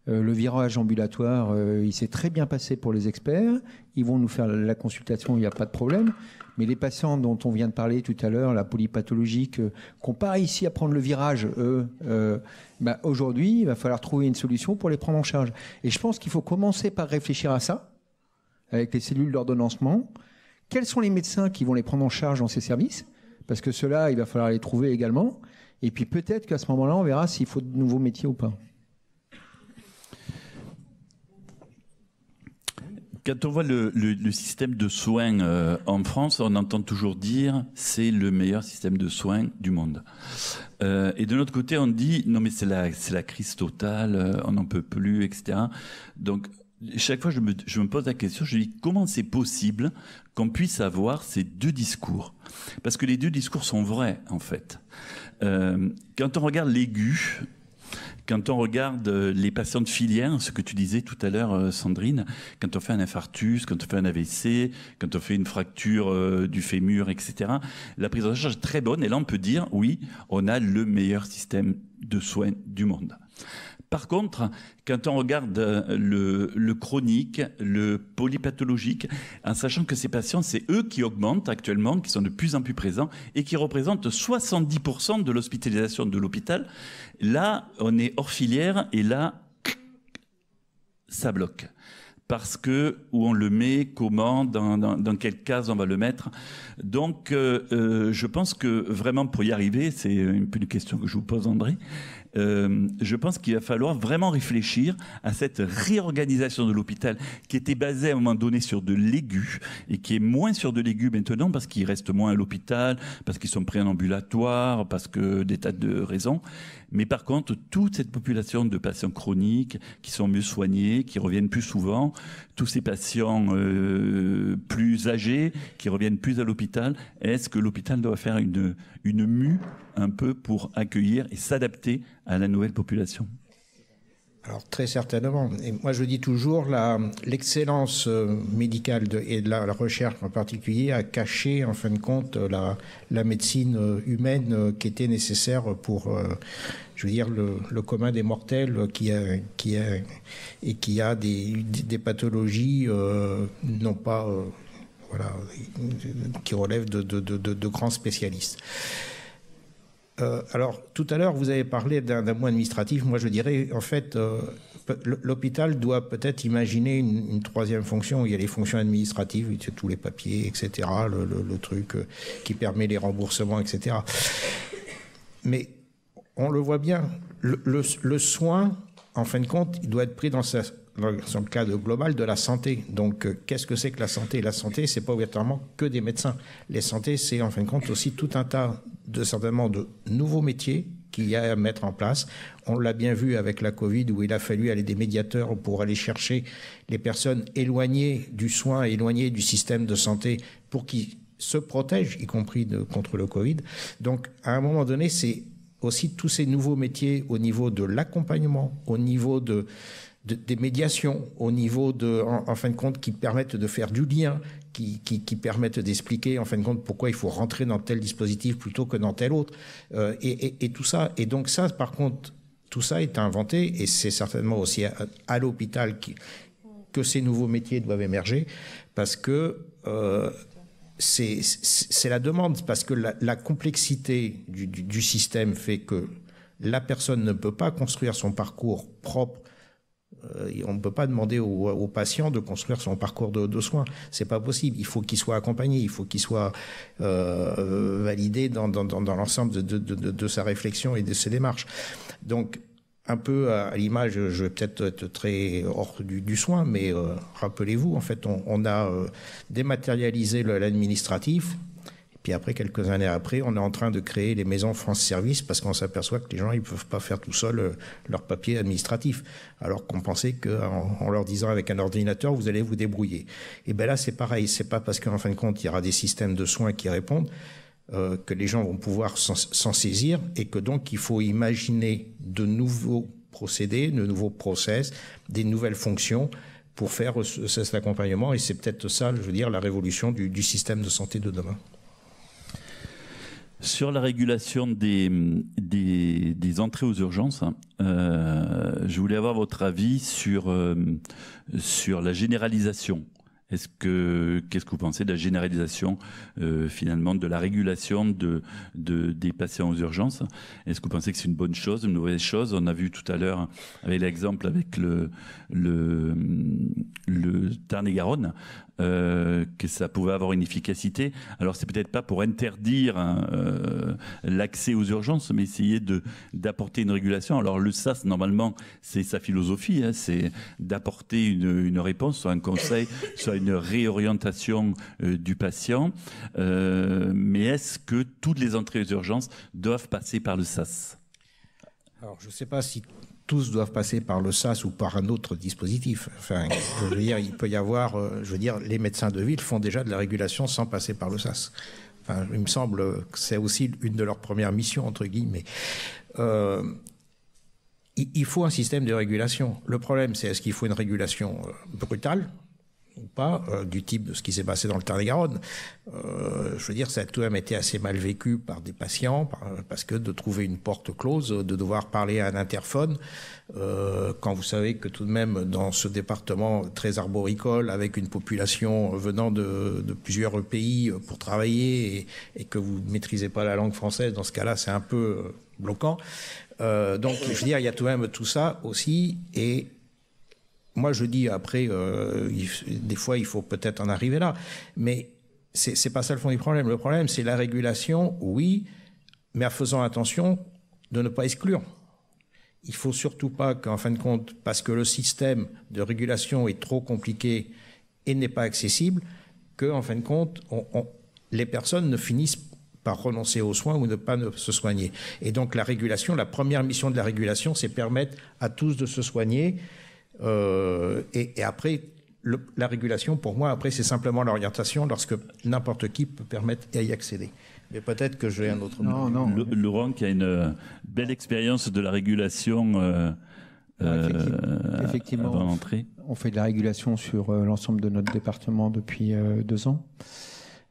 le virage ambulatoire, il s'est très bien passé pour les experts. Ils vont nous faire la consultation, il n'y a pas de problème. Mais les patients dont on vient de parler tout à l'heure, la polypathologique, euh, qui n'ont pas réussi à prendre le virage, eux, euh, bah, aujourd'hui, il va falloir trouver une solution pour les prendre en charge. Et je pense qu'il faut commencer par réfléchir à ça, avec les cellules d'ordonnancement. Quels sont les médecins qui vont les prendre en charge dans ces services? Parce que ceux-là, il va falloir les trouver également. Et puis peut-être qu'à ce moment-là, on verra s'il faut de nouveaux métiers ou pas. Quand on voit le, système de soins euh, en France, on entend toujours dire c'est le meilleur système de soins du monde. Euh, et de l'autre côté, on dit non mais c'est la, crise totale, euh, on n'en peut plus, etc. Donc chaque fois, je me pose la question, je dis comment c'est possible qu'on puisse avoir ces deux discours? Parce que les deux discours sont vrais, en fait. quand on regarde l'aigu, quand on regarde euh, les patients de filière, ce que tu disais tout à l'heure, euh, Sandrine, quand on fait un infarctus, quand on fait un AVC, quand on fait une fracture euh, du fémur, etc., la prise en charge est très bonne. Et là, on peut dire, oui, on a le meilleur système de soins du monde. Par contre, quand on regarde euh, le, chronique, le polypathologique, en sachant que ces patients, c'est eux qui augmentent actuellement, qui sont de plus en plus présents et qui représentent 70% de l'hospitalisation de l'hôpital, là, on est hors filière et là, ça bloque parce que où on le met, comment, dans, quelle case on va le mettre. Donc, euh, euh, je pense que vraiment pour y arriver, c'est une, une question que je vous pose, André, euh, je pense qu'il va falloir vraiment réfléchir à cette réorganisation de l'hôpital qui était basée à un moment donné sur de l'aigu et qui est moins sur de l'aigu maintenant parce qu'ils restent moins à l'hôpital, parce qu'ils sont pris en ambulatoire, parce que des tas de raisons. Mais par contre, toute cette population de patients chroniques qui sont mieux soignés, qui reviennent plus souvent, tous ces patients euh, plus âgés qui reviennent plus à l'hôpital, est-ce que l'hôpital doit faire une, une mue un peu pour accueillir et s'adapter à la nouvelle population? Alors très certainement. Et moi je dis toujours l'excellence euh, médicale et de la, recherche en particulier a caché en fin de compte la, médecine euh, humaine euh, qui était nécessaire pour, je veux dire, le, commun des mortels qui a, et qui a des, pathologies non pas voilà, qui relèvent de grands spécialistes. Euh, alors, tout à l'heure, vous avez parlé d'un mot administratif. Moi, je dirais, en fait, euh, l'hôpital doit peut-être imaginer une, troisième fonction. Il y a les fonctions administratives, tous les papiers, etc., le, truc euh, qui permet les remboursements, etc. Mais on le voit bien, le, soin, en fin de compte, il doit être pris dans sa dans le cadre global de la santé. Donc, euh, qu'est-ce que c'est que la santé? La santé, c'est pas obligatoirement que des médecins. Les santé, c'est en fin de compte aussi tout un tas de certainement de nouveaux métiers qu'il y a à mettre en place. On l'a bien vu avec la Covid où il a fallu aller des médiateurs pour aller chercher les personnes éloignées du soin, éloignées du système de santé pour qu'ils se protègent, y compris contre le Covid. Donc, à un moment donné, c'est aussi tous ces nouveaux métiers au niveau de l'accompagnement, au niveau de, des médiations, au niveau de, en, fin de compte, qui permettent de faire du lien, qui, qui, permettent d'expliquer, en fin de compte, pourquoi il faut rentrer dans tel dispositif plutôt que dans tel autre, euh, et, et, tout ça. Et donc ça, par contre, tout ça est inventé, et c'est certainement aussi à, l'hôpital que ces nouveaux métiers doivent émerger, parce que euh, c'est la demande, parce que la, complexité du, système fait que la personne ne peut pas construire son parcours propre. Euh, on ne peut pas demander au, patient de construire son parcours de, de soins. C'est pas possible. Il faut qu'il soit accompagné, il faut qu'il soit euh, validé dans, l'ensemble de, de, sa réflexion et de ses démarches. Donc, un peu à l'image, je vais peut-être être très hors du, soin, mais euh, rappelez-vous, en fait, on, a euh, dématérialisé l'administratif. Puis après, quelques années après, on est en train de créer les maisons France Service parce qu'on s'aperçoit que les gens, ils peuvent pas faire tout seuls euh, leur papier administratif. Alors qu'on pensait qu'en en leur disant avec un ordinateur, vous allez vous débrouiller. Et ben là, c'est pareil. C'est pas parce qu'en fin de compte, il y aura des systèmes de soins qui répondent. Euh, que les gens vont pouvoir s'en saisir et que donc il faut imaginer de nouveaux procédés, de nouveaux process, des nouvelles fonctions pour faire cet accompagnement. Et c'est peut-être ça, je veux dire, la révolution du, système de santé de demain. Sur la régulation des, des, entrées aux urgences, hein, euh, je voulais avoir votre avis sur, euh, sur la généralisation. Est-ce que qu'est-ce que vous pensez de la généralisation euh, finalement de la régulation de, de, des patients aux urgences? Est-ce que vous pensez que c'est une bonne chose, une mauvaise chose? On a vu tout à l'heure avec l'exemple avec le le, le Tarn-et-Garonne euh, que ça pouvait avoir une efficacité. Alors c'est peut-être pas pour interdire hein, euh, l'accès aux urgences, mais essayer de d'apporter une régulation. Alors le SAS normalement c'est sa philosophie, hein, c'est d'apporter une, une, réponse, soit un conseil, soit une réorientation euh, du patient. mais est-ce que toutes les entrées aux urgences doivent passer par le SAS? Alors, je ne sais pas si tous doivent passer par le SAS ou par un autre dispositif. Enfin, je veux dire, il peut y avoir, euh, je veux dire, les médecins de ville font déjà de la régulation sans passer par le SAS. Enfin, il me semble que c'est aussi une de leurs premières missions, entre guillemets. Euh, il faut un système de régulation. Le problème, c'est est-ce qu'il faut une régulation euh, brutale? Ou pas, euh, du type de ce qui s'est passé dans le Tarn-et-Garonne. Euh, je veux dire, ça a tout de même été assez mal vécu par des patients, parce que de trouver une porte close, de devoir parler à un interphone, euh, quand vous savez que tout de même, dans ce département très arboricole, avec une population venant de, plusieurs pays pour travailler, et, et, que vous ne maîtrisez pas la langue française, dans ce cas-là, c'est un peu bloquant. Donc, je veux dire, il y a tout de même tout ça aussi, et moi, je dis après, euh, des fois, il faut peut-être en arriver là, mais c'est pas ça le fond du problème. Le problème, c'est la régulation, oui, mais en faisant attention de ne pas exclure. Il faut surtout pas qu'en fin de compte, parce que le système de régulation est trop compliqué et n'est pas accessible, que en fin de compte, les personnes ne finissent par renoncer aux soins ou ne pas se soigner. Et donc la régulation, la première mission de la régulation, c'est permettre à tous de se soigner euh, et, après, la régulation, pour moi, après, c'est simplement l'orientation lorsque n'importe qui peut permettre d'y accéder. Mais peut-être que j'ai un autre. Non, non. Laurent, qui a une euh, belle expérience de la régulation. Euh, effectivement, avant on fait de la régulation sur l'ensemble de notre département depuis deux ans.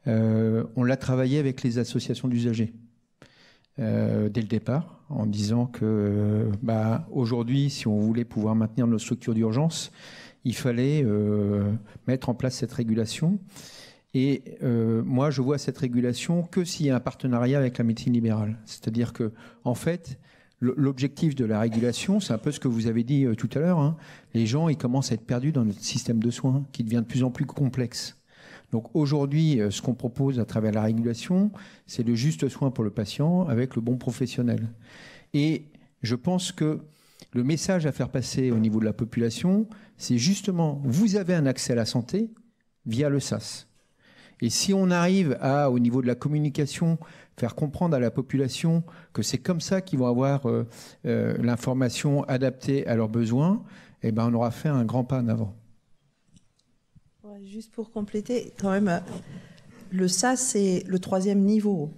on l'a travaillé avec les associations d'usagers. Euh, dès le départ, en disant que bah, aujourd'hui, si on voulait pouvoir maintenir nos structures d'urgence, il fallait euh, mettre en place cette régulation. Et euh, moi, je vois cette régulation que s'il y a un partenariat avec la médecine libérale. C'est-à-dire que, en fait, l'objectif de la régulation, c'est un peu ce que vous avez dit tout à l'heure. Hein. les gens, ils commencent à être perdus dans notre système de soins, qui devient de plus en plus complexe. Donc aujourd'hui, euh, ce qu'on propose à travers la régulation, c'est le juste soin pour le patient avec le bon professionnel. Et je pense que le message à faire passer au niveau de la population, c'est justement, vous avez un accès à la santé via le SAS. Et si on arrive à, au niveau de la communication, faire comprendre à la population que c'est comme ça qu'ils vont avoir euh, euh, l'information adaptée à leurs besoins, eh ben on aura fait un grand pas en avant. Juste pour compléter, quand même, le SAS, c'est le troisième niveau.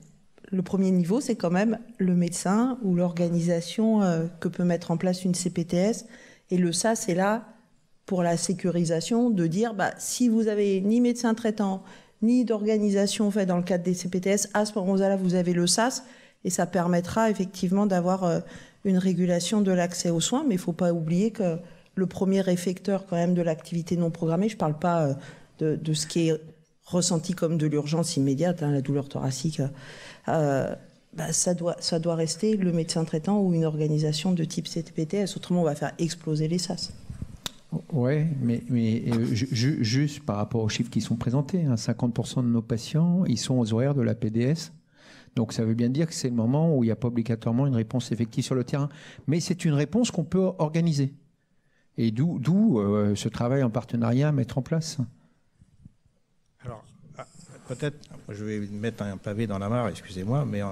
Le premier niveau, c'est quand même le médecin ou l'organisation euh, que peut mettre en place une CPTS. Et le SAS, c'est là pour la sécurisation de dire, bah, si vous avez ni médecin traitant, ni d'organisation faite dans le cadre des CPTS, à ce moment-là, vous avez le SAS et ça permettra effectivement d'avoir euh, une régulation de l'accès aux soins. Mais il ne faut pas oublier que le premier effecteur quand même de l'activité non programmée, je ne parle pas euh, de, ce qui est ressenti comme de l'urgence immédiate, hein, la douleur thoracique, euh, bah, ça, doit, rester le médecin traitant ou une organisation de type CPTS. Autrement, on va faire exploser les SAS. Oui, mais, euh, juste par rapport aux chiffres qui sont présentés, 50% hein, de nos patients, ils sont aux horaires de la PDS. Donc ça veut bien dire que c'est le moment où il n'y a pas obligatoirement une réponse effective sur le terrain. Mais c'est une réponse qu'on peut organiser. Et d'où euh, ce travail en partenariat à mettre en place? Alors, ah, peut-être, je vais mettre un pavé dans la mare, excusez-moi, mais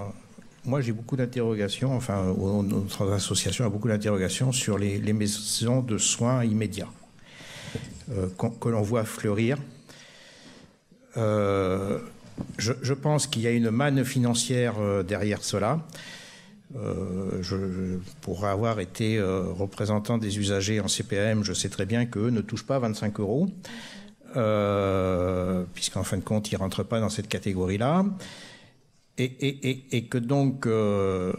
moi, j'ai beaucoup d'interrogations, enfin, notre association a beaucoup d'interrogations sur les, maisons de soins immédiats euh, que l'on voit fleurir. Euh, je, pense qu'il y a une manne financière euh, derrière cela. Je, pour avoir été représentant des usagers en CPM, je sais très bien qu'eux ne touchent pas 25 euros, puisqu'en fin de compte, ils ne rentrent pas dans cette catégorie-là et, que donc, euh,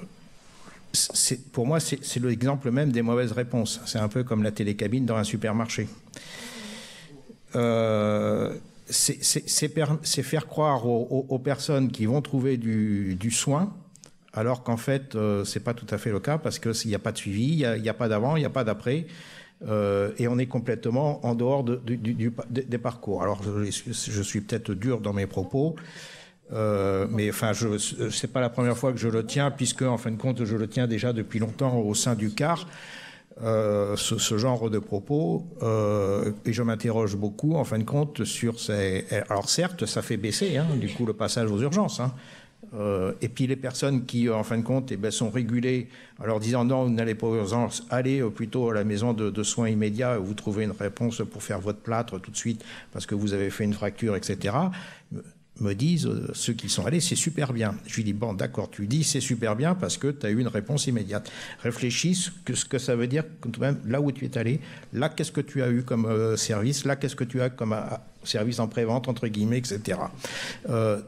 pour moi, c'est l'exemple même des mauvaises réponses. C'est un peu comme la télécabine dans un supermarché. Euh, c'est faire croire aux, personnes qui vont trouver du, soin, alors qu'en fait, euh, c'est pas tout à fait le cas parce qu'il n'y a pas de suivi, il n'y a, pas d'avant, il n'y a pas d'après. et on est complètement en dehors des parcours. Alors, je, suis peut-être dur dans mes propos, euh, mais enfin, je c'est pas la première fois que je le tiens, puisque en fin de compte, je le tiens déjà depuis longtemps au sein du CAR. Euh, ce, genre de propos euh, et je m'interroge beaucoup en fin de compte sur ces alors certes ça fait baisser hein, du coup le passage aux urgences hein. Et puis les personnes qui en fin de compte eh ben, sont régulées en leur disant non vous n'allez pas aux allez plutôt à la maison de, soins immédiats où vous trouvez une réponse pour faire votre plâtre tout de suite parce que vous avez fait une fracture etc me disent, euh, ceux qui sont allés, c'est super bien. Je lui dis, bon, d'accord, tu dis c'est super bien parce que tu as eu une réponse immédiate. Réfléchis que, ce que ça veut dire, même là où tu es allé, là, qu'est-ce que tu as eu comme euh, service, là, qu'est-ce que tu as comme euh, service en prévente, entre guillemets, etc.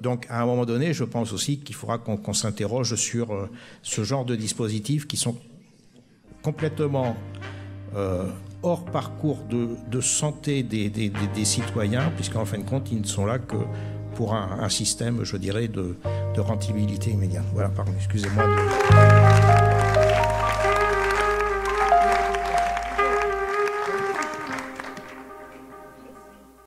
donc, à un moment donné, je pense aussi qu'il faudra qu'on s'interroge sur ce genre de dispositifs qui sont complètement hors parcours de, santé des citoyens, puisqu'en fin de compte, ils ne sont là que pour un, système, je dirais, de, de rentabilité immédiate. Voilà, pardon, excusez-moi. De...